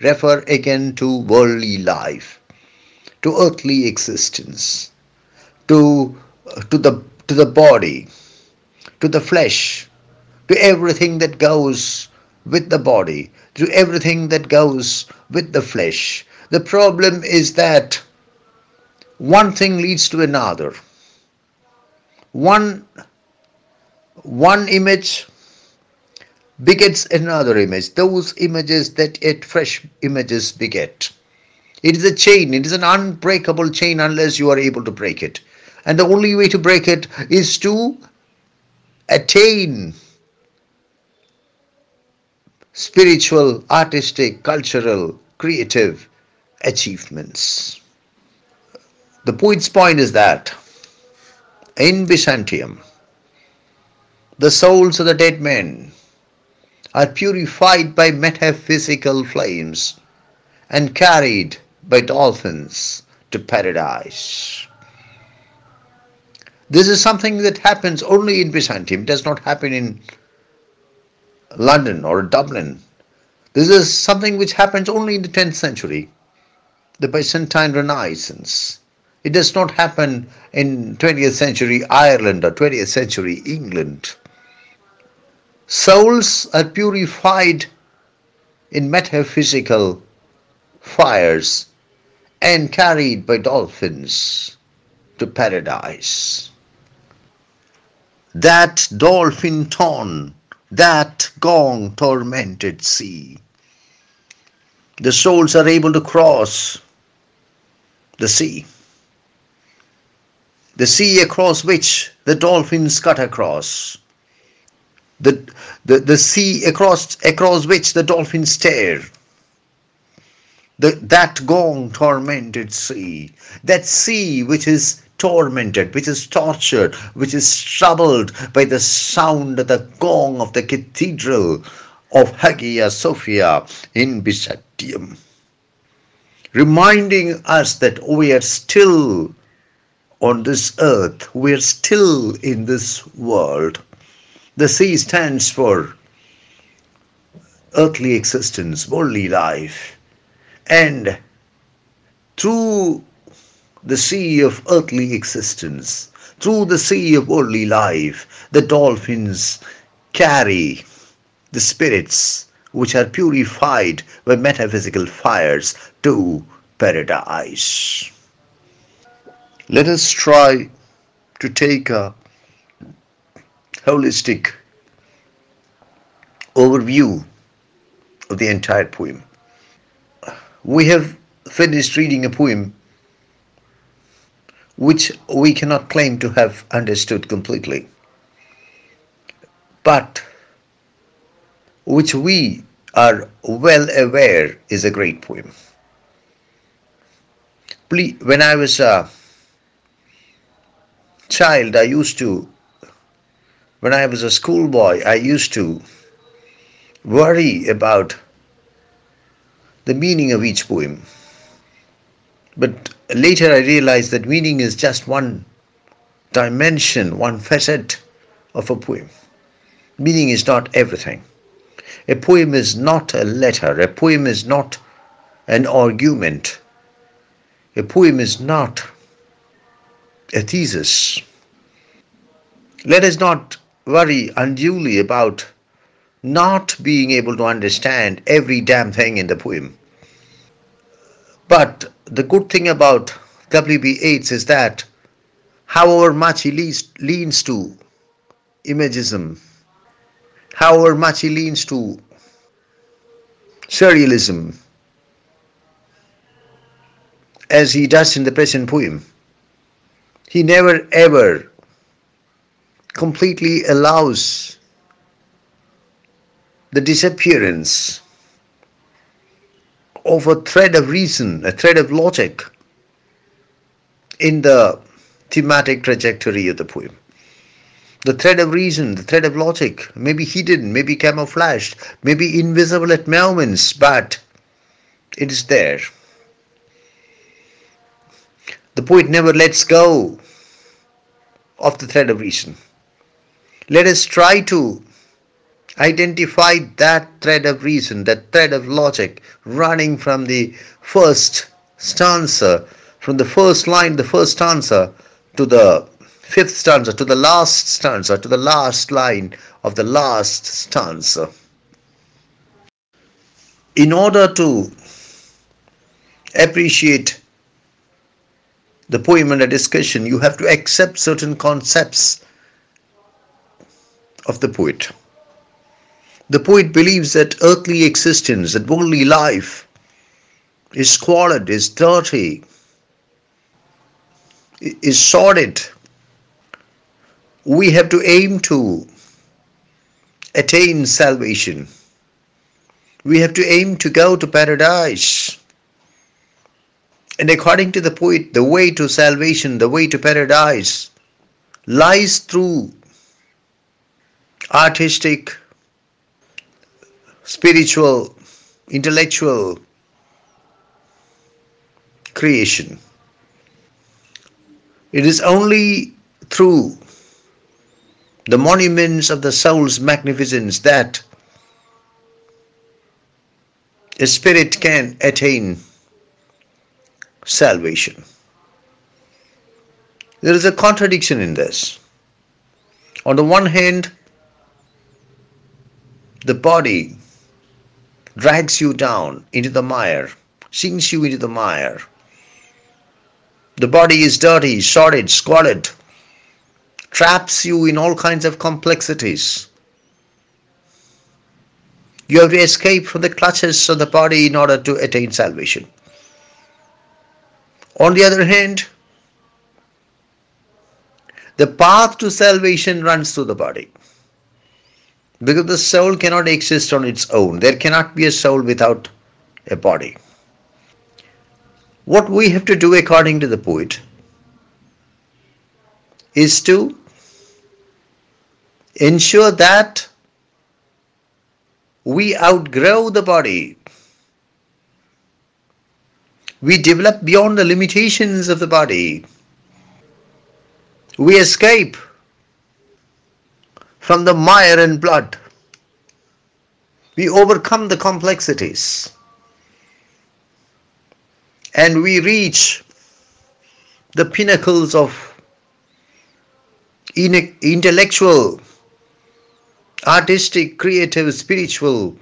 refer again to worldly life, to earthly existence, to, to, the, to the body, to the flesh, to everything that goes with the body, to everything that goes with the flesh. The problem is that one thing leads to another. One, one image begets another image. Those images that yet fresh images beget. It is a chain. It is an unbreakable chain unless you are able to break it. And the only way to break it is to attain spiritual, artistic, cultural, creative achievements. The poet's point is that in Byzantium, the souls of the dead men are purified by metaphysical flames and carried by dolphins to paradise. This is something that happens only in Byzantium. It does not happen in London or Dublin. This is something which happens only in the 10th century, the Byzantine Renaissance. It does not happen in 20th century Ireland or 20th century England. Souls are purified in metaphysical fires and carried by dolphins to paradise. That dolphin tone, that gong tormented sea. The souls are able to cross the sea the sea across which the dolphins cut across, the, the, the sea across, across which the dolphins stare, the, that gong tormented sea, that sea which is tormented, which is tortured, which is troubled by the sound of the gong of the cathedral of Hagia Sophia in Byzantium, reminding us that we are still on this earth. We're still in this world. The sea stands for earthly existence, worldly life. And through the sea of earthly existence, through the sea of worldly life, the dolphins carry the spirits which are purified by metaphysical fires to paradise. Let us try to take a holistic overview of the entire poem. We have finished reading a poem which we cannot claim to have understood completely, but which we are well aware is a great poem. When I was uh, child, I used to, when I was a schoolboy, I used to worry about the meaning of each poem. But later I realized that meaning is just one dimension, one facet of a poem. Meaning is not everything. A poem is not a letter, a poem is not an argument, a poem is not a thesis. Let us not worry unduly about not being able to understand every damn thing in the poem. But the good thing about W.B. Yeats is that, however much he leans, leans to imagism, however much he leans to surrealism, as he does in the present poem, he never ever completely allows the disappearance of a thread of reason, a thread of logic in the thematic trajectory of the poem. The thread of reason, the thread of logic, may be hidden, may be camouflaged, may be invisible at moments, but it is there. The poet never lets go of the thread of reason. Let us try to identify that thread of reason, that thread of logic running from the first stanza, from the first line, the first stanza, to the fifth stanza, to the last stanza, to the last line of the last stanza. In order to appreciate the poem and under discussion, you have to accept certain concepts of the poet. The poet believes that earthly existence, that worldly life, is squalid, is dirty, is sordid. We have to aim to attain salvation. We have to aim to go to paradise. And according to the poet, the way to salvation, the way to paradise, lies through artistic spiritual, intellectual creation. It is only through the monuments of the soul's magnificence that a spirit can attain salvation. There is a contradiction in this. On the one hand, the body drags you down into the mire, sinks you into the mire. The body is dirty, sordid, squalid, traps you in all kinds of complexities. You have to escape from the clutches of the body in order to attain salvation. On the other hand, the path to salvation runs through the body. Because the soul cannot exist on its own. There cannot be a soul without a body. What we have to do, according to the poet, is to ensure that we outgrow the body. We develop beyond the limitations of the body. We escape from the mire and blood. We overcome the complexities and we reach the pinnacles of intellectual, artistic, creative, spiritual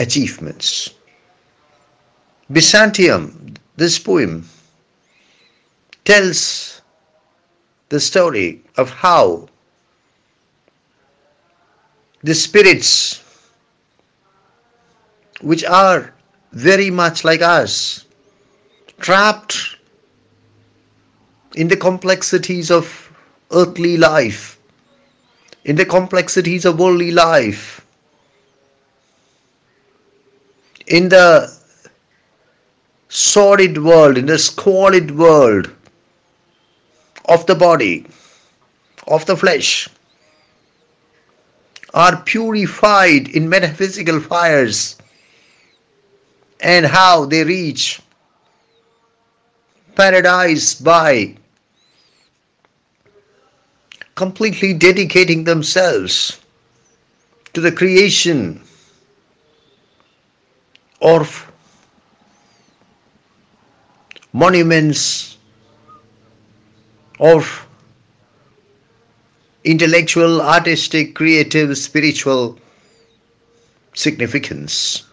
achievements. Byzantium, this poem, tells the story of how the spirits which are very much like us, trapped in the complexities of earthly life, in the complexities of worldly life, in the sordid world, in the squalid world of the body, of the flesh are purified in metaphysical fires. And how they reach paradise by completely dedicating themselves to the creation of monuments of intellectual, artistic, creative, spiritual significance.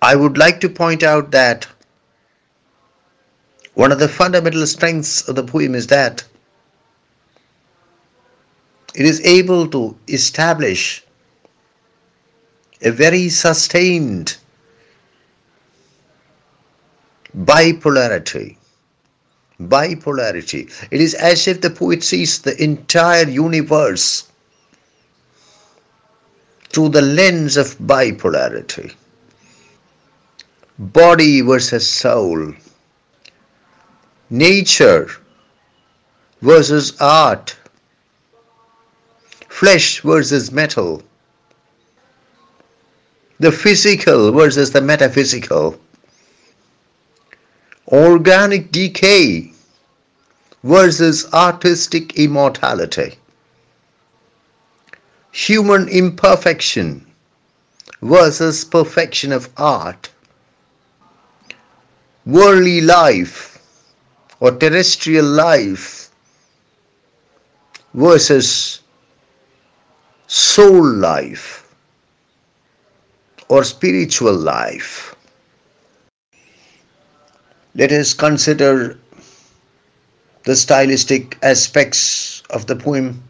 I would like to point out that one of the fundamental strengths of the poem is that it is able to establish a very sustained bipolarity. Bipolarity. It is as if the poet sees the entire universe through the lens of bipolarity. Body versus soul. Nature versus art. Flesh versus metal. The physical versus the metaphysical organic decay versus artistic immortality, human imperfection versus perfection of art, worldly life or terrestrial life versus soul life or spiritual life. Let us consider the stylistic aspects of the poem.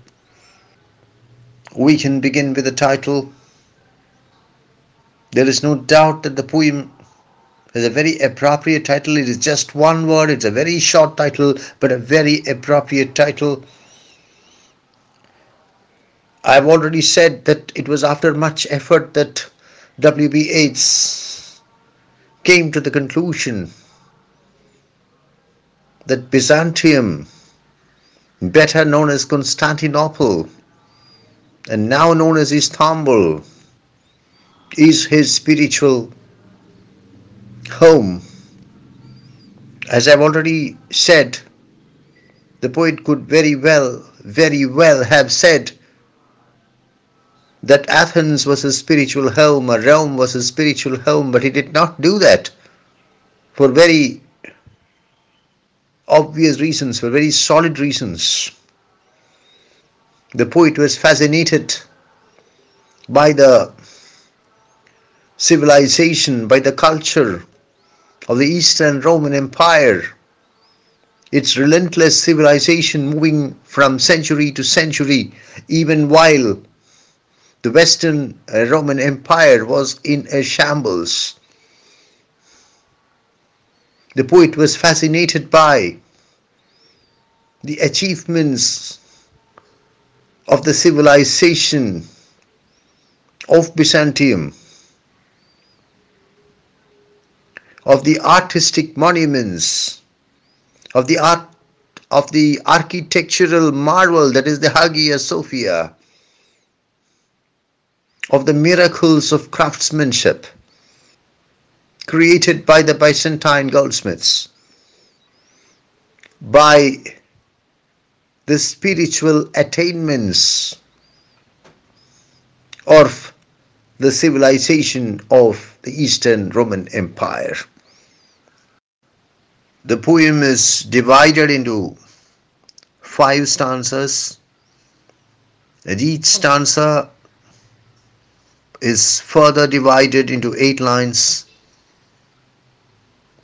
We can begin with the title. There is no doubt that the poem has a very appropriate title. It is just one word, it's a very short title, but a very appropriate title. I've already said that it was after much effort that W.B. Yeats came to the conclusion that Byzantium, better known as Constantinople, and now known as Istanbul, is his spiritual home. As I've already said, the poet could very well, very well have said that Athens was his spiritual home or Rome was his spiritual home, but he did not do that for very obvious reasons, for very solid reasons. The poet was fascinated by the civilization, by the culture of the Eastern Roman Empire, its relentless civilization moving from century to century, even while the Western Roman Empire was in a shambles the poet was fascinated by the achievements of the civilization of Byzantium, of the artistic monuments, of the art of the architectural marvel that is the Hagia Sophia, of the miracles of craftsmanship created by the Byzantine goldsmiths, by the spiritual attainments of the civilization of the Eastern Roman Empire. The poem is divided into five stanzas, and each stanza is further divided into eight lines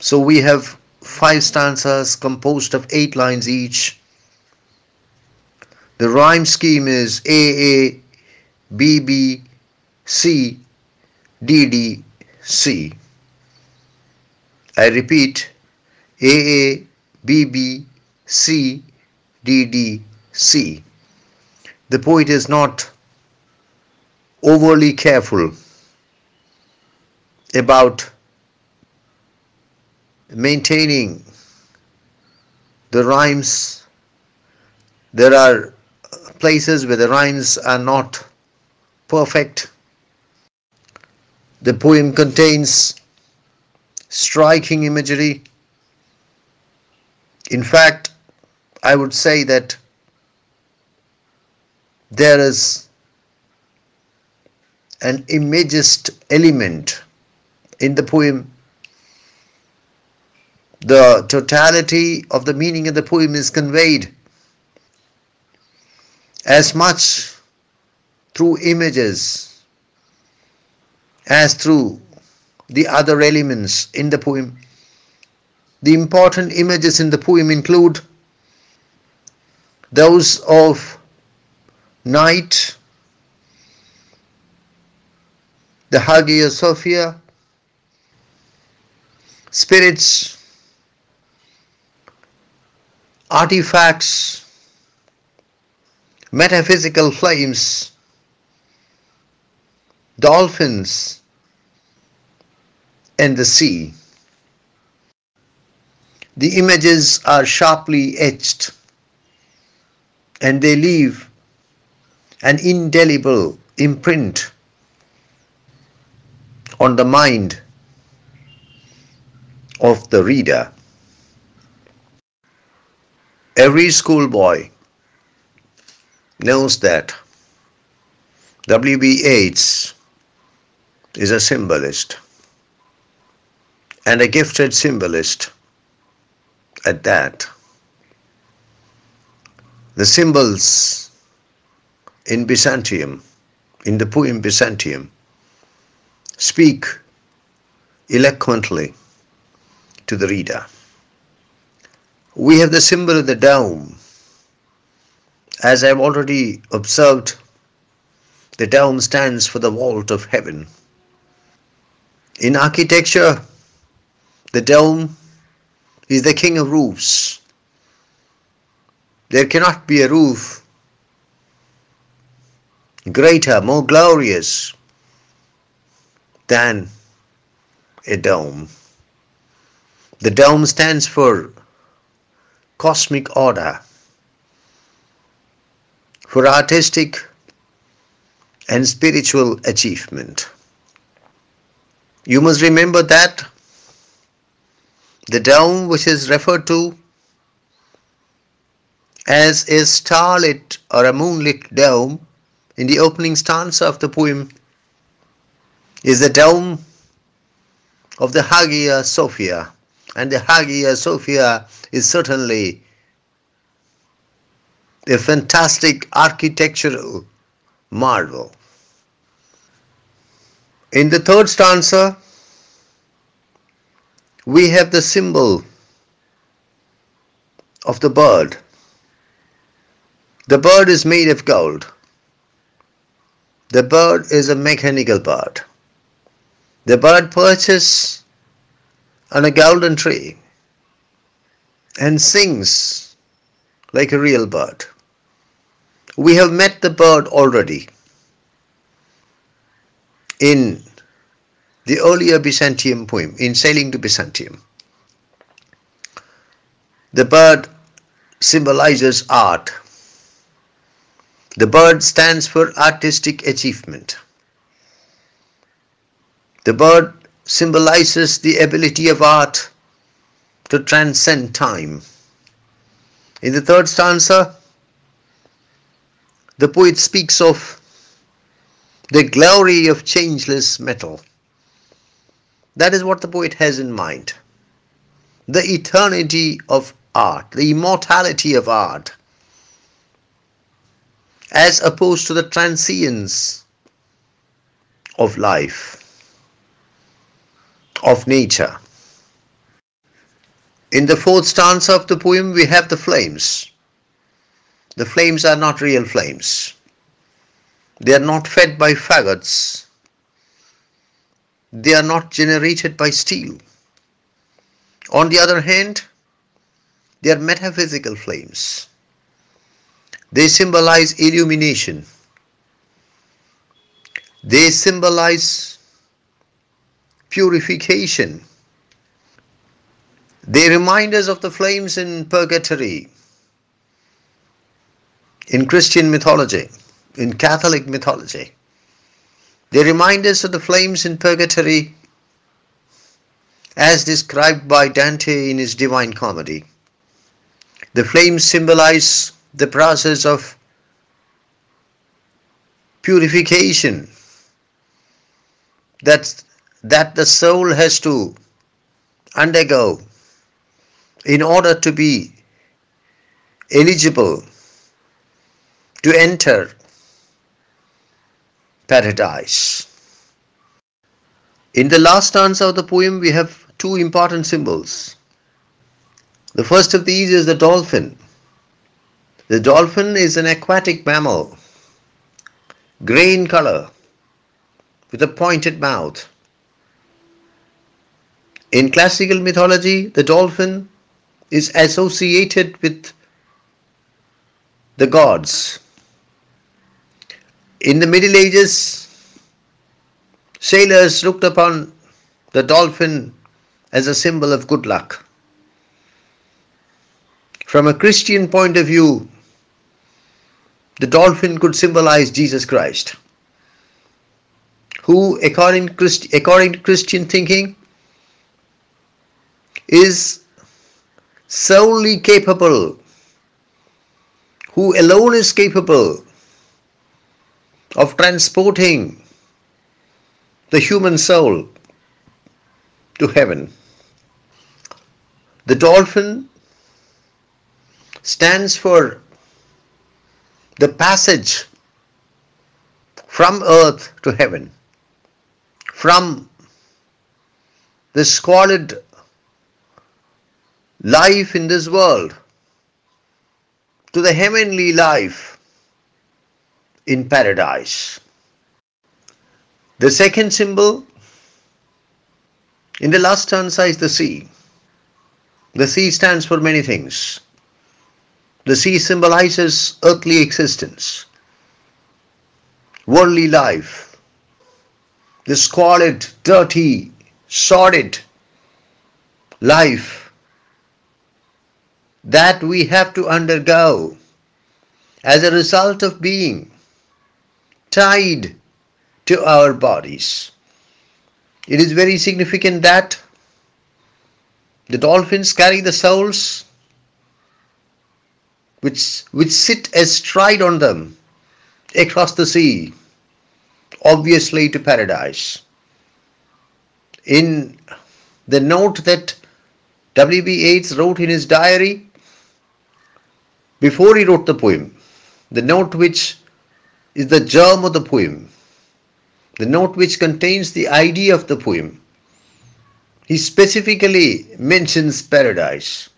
so we have five stanzas composed of eight lines each. The rhyme scheme is A A B B C D D C. I repeat A A B B C D D C. The poet is not overly careful about maintaining the rhymes. There are places where the rhymes are not perfect. The poem contains striking imagery. In fact, I would say that there is an imagist element in the poem the totality of the meaning of the poem is conveyed as much through images as through the other elements in the poem. The important images in the poem include those of night, the Hagia Sophia, spirits, artifacts, metaphysical flames, dolphins, and the sea. The images are sharply etched and they leave an indelible imprint on the mind of the reader. Every schoolboy knows that W.B. Yeats is a symbolist and a gifted symbolist at that. The symbols in Byzantium, in the poem Byzantium, speak eloquently to the reader. We have the symbol of the dome. As I've already observed, the dome stands for the vault of heaven. In architecture, the dome is the king of roofs. There cannot be a roof greater, more glorious than a dome. The dome stands for cosmic order, for artistic and spiritual achievement. You must remember that the dome which is referred to as a starlit or a moonlit dome in the opening stanza of the poem is the dome of the Hagia Sophia and the Hagia Sophia is certainly a fantastic architectural marvel. In the third stanza, we have the symbol of the bird. The bird is made of gold. The bird is a mechanical bird. The bird perches on a golden tree and sings like a real bird. We have met the bird already in the earlier Byzantium poem, in Sailing to Byzantium. The bird symbolizes art. The bird stands for artistic achievement. The bird symbolizes the ability of art to transcend time. In the third stanza, the poet speaks of the glory of changeless metal. That is what the poet has in mind. The eternity of art, the immortality of art, as opposed to the transience of life, of nature. In the fourth stanza of the poem, we have the flames. The flames are not real flames. They are not fed by faggots. They are not generated by steel. On the other hand, they are metaphysical flames. They symbolize illumination. They symbolize purification. They remind us of the flames in purgatory, in Christian mythology in Catholic mythology. They remind us of the flames in purgatory as described by Dante in his Divine Comedy. The flames symbolize the process of purification that, that the soul has to undergo in order to be eligible to enter paradise. In the last stanza of the poem, we have two important symbols. The first of these is the dolphin. The dolphin is an aquatic mammal, grey in color, with a pointed mouth. In classical mythology, the dolphin is associated with the gods. In the Middle Ages, sailors looked upon the dolphin as a symbol of good luck. From a Christian point of view, the dolphin could symbolize Jesus Christ, who, according, Christ, according to Christian thinking, is solely capable, who alone is capable of transporting the human soul to heaven. The dolphin stands for the passage from earth to heaven, from the squalid life in this world to the heavenly life in paradise. The second symbol in the last stanza is the sea. The sea stands for many things. The sea symbolizes earthly existence, worldly life, the squalid, dirty, sordid life that we have to undergo as a result of being tied to our bodies. It is very significant that the dolphins carry the souls which, which sit astride on them across the sea, obviously to paradise. In the note that W.B. Yeats wrote in his diary before he wrote the poem, the note which is the germ of the poem, the note which contains the idea of the poem. He specifically mentions paradise,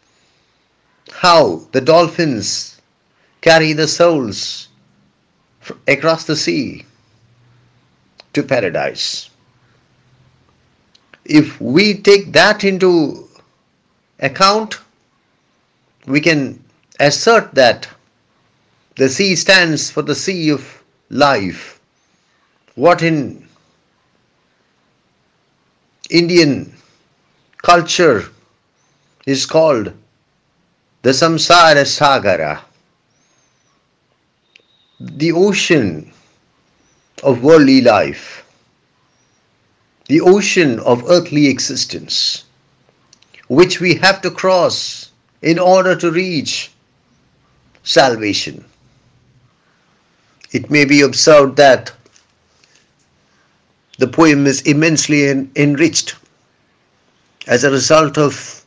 how the dolphins carry the souls across the sea to paradise. If we take that into account, we can assert that the sea stands for the sea of life. What in Indian culture is called the samsara sagara, the ocean of worldly life, the ocean of earthly existence, which we have to cross in order to reach salvation. It may be observed that the poem is immensely en- enriched as a result of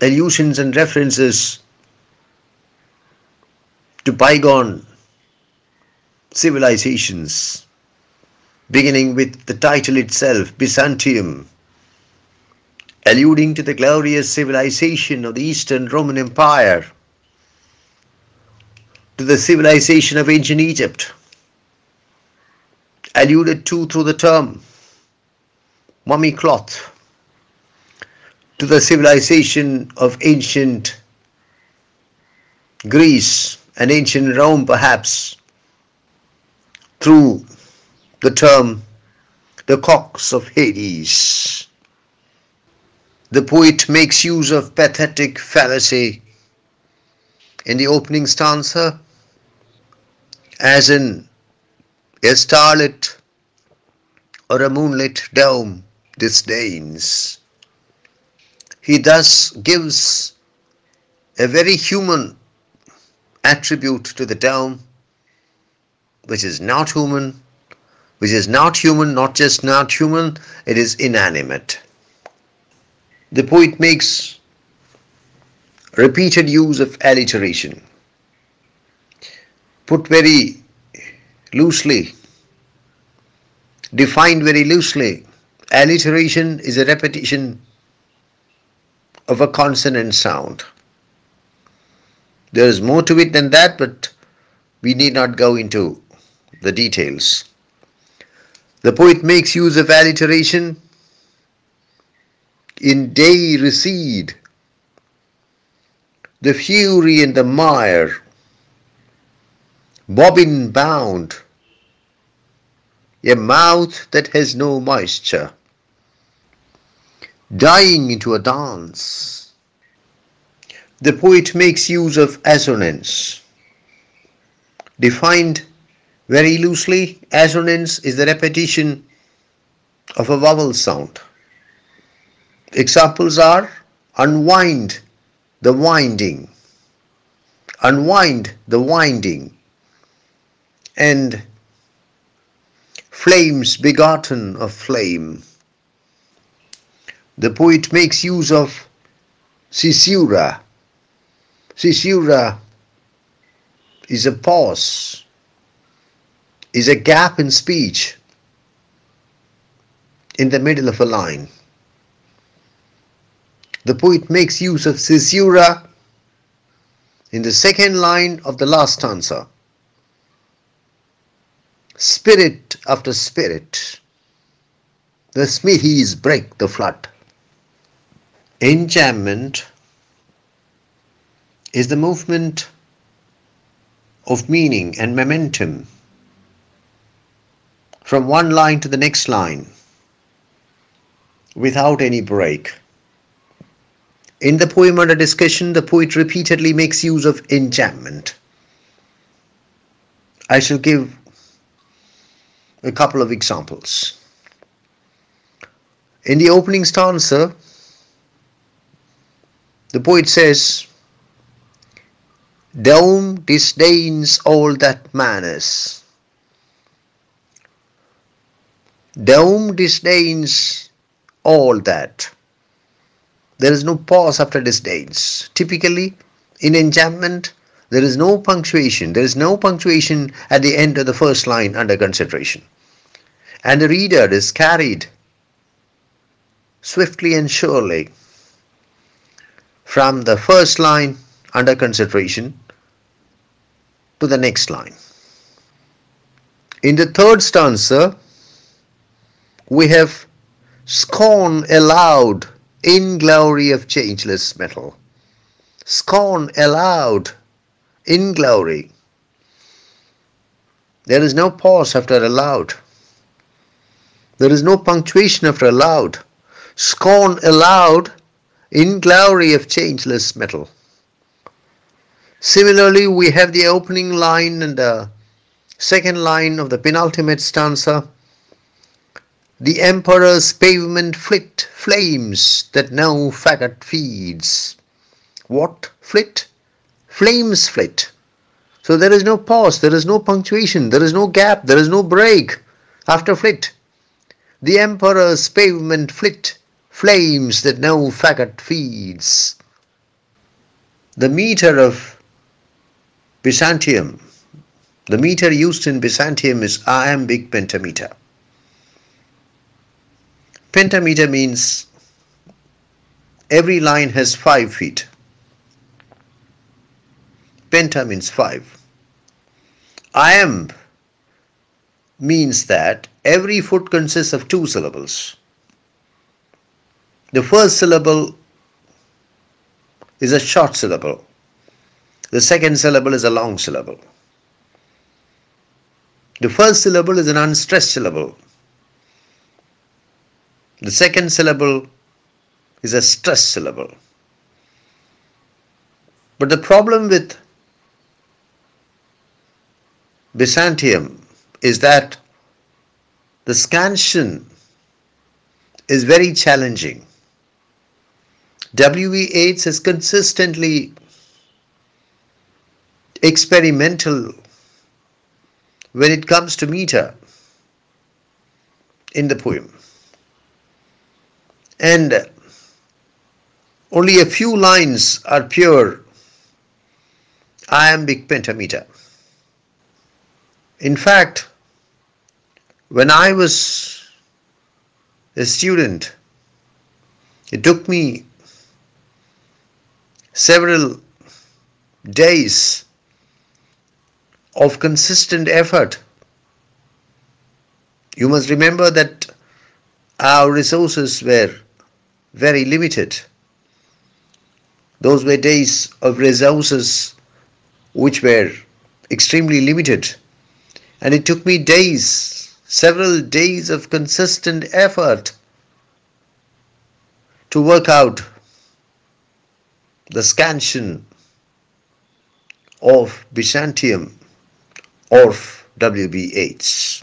allusions and references to bygone civilizations, beginning with the title itself, Byzantium, alluding to the glorious civilization of the Eastern Roman Empire, to the civilization of ancient Egypt, alluded to through the term mummy cloth to the civilization of ancient Greece and ancient Rome perhaps through the term the cocks of Hades. The poet makes use of pathetic fallacy in the opening stanza as in a starlit or a moonlit dome disdains. He thus gives a very human attribute to the dome, which is not human, which is not human, not just not human, it is inanimate. The poet makes repeated use of alliteration. Put very loosely, defined very loosely, Alliteration is a repetition of a consonant sound. There is more to it than that, but we need not go into the details. The poet makes use of alliteration in day recede, the fury and the mire, bobbin bound, a mouth that has no moisture, dying into a dance. The poet makes use of assonance. Defined very loosely, assonance is the repetition of a vowel sound. Examples are unwind, the winding, unwind, the winding, and flames begotten of flame. The poet makes use of caesura. Caesura is a pause, is a gap in speech in the middle of a line. The poet makes use of caesura in the second line of the last stanza spirit after spirit. The smithies break the flood. Enjambment is the movement of meaning and momentum from one line to the next line without any break. In the poem under discussion, the poet repeatedly makes use of enjambment. I shall give a couple of examples. In the opening stanza, the poet says, Dome disdains all that manners. Dome disdains all that. There is no pause after disdains. Typically, in enjambment, there is no punctuation. There is no punctuation at the end of the first line under consideration. And the reader is carried swiftly and surely from the first line under consideration to the next line. In the third stanza, we have scorn aloud in glory of changeless metal. Scorn aloud in glory. There is no pause after aloud. There is no punctuation after aloud. Scorn aloud in glory of changeless metal. Similarly, we have the opening line and the second line of the penultimate stanza. The emperor's pavement flit flames that no faggot feeds. What flit? flames flit. So there is no pause, there is no punctuation, there is no gap, there is no break after flit. The emperor's pavement flit, flames that no faggot feeds. The meter of Byzantium, the meter used in Byzantium is iambic pentameter. Pentameter means every line has five feet. Penta means five. Iamb means that every foot consists of two syllables. The first syllable is a short syllable. The second syllable is a long syllable. The first syllable is an unstressed syllable. The second syllable is a stressed syllable. But the problem with Byzantium is that the scansion is very challenging. W.B. Yeats is consistently experimental when it comes to meter in the poem. And only a few lines are pure iambic pentameter. In fact, when I was a student. It took me several days of consistent effort. You must remember that our resources were very limited. Those were days of resources which were extremely limited. And it took me days, several days of consistent effort to work out the scansion of Byzantium of WBH.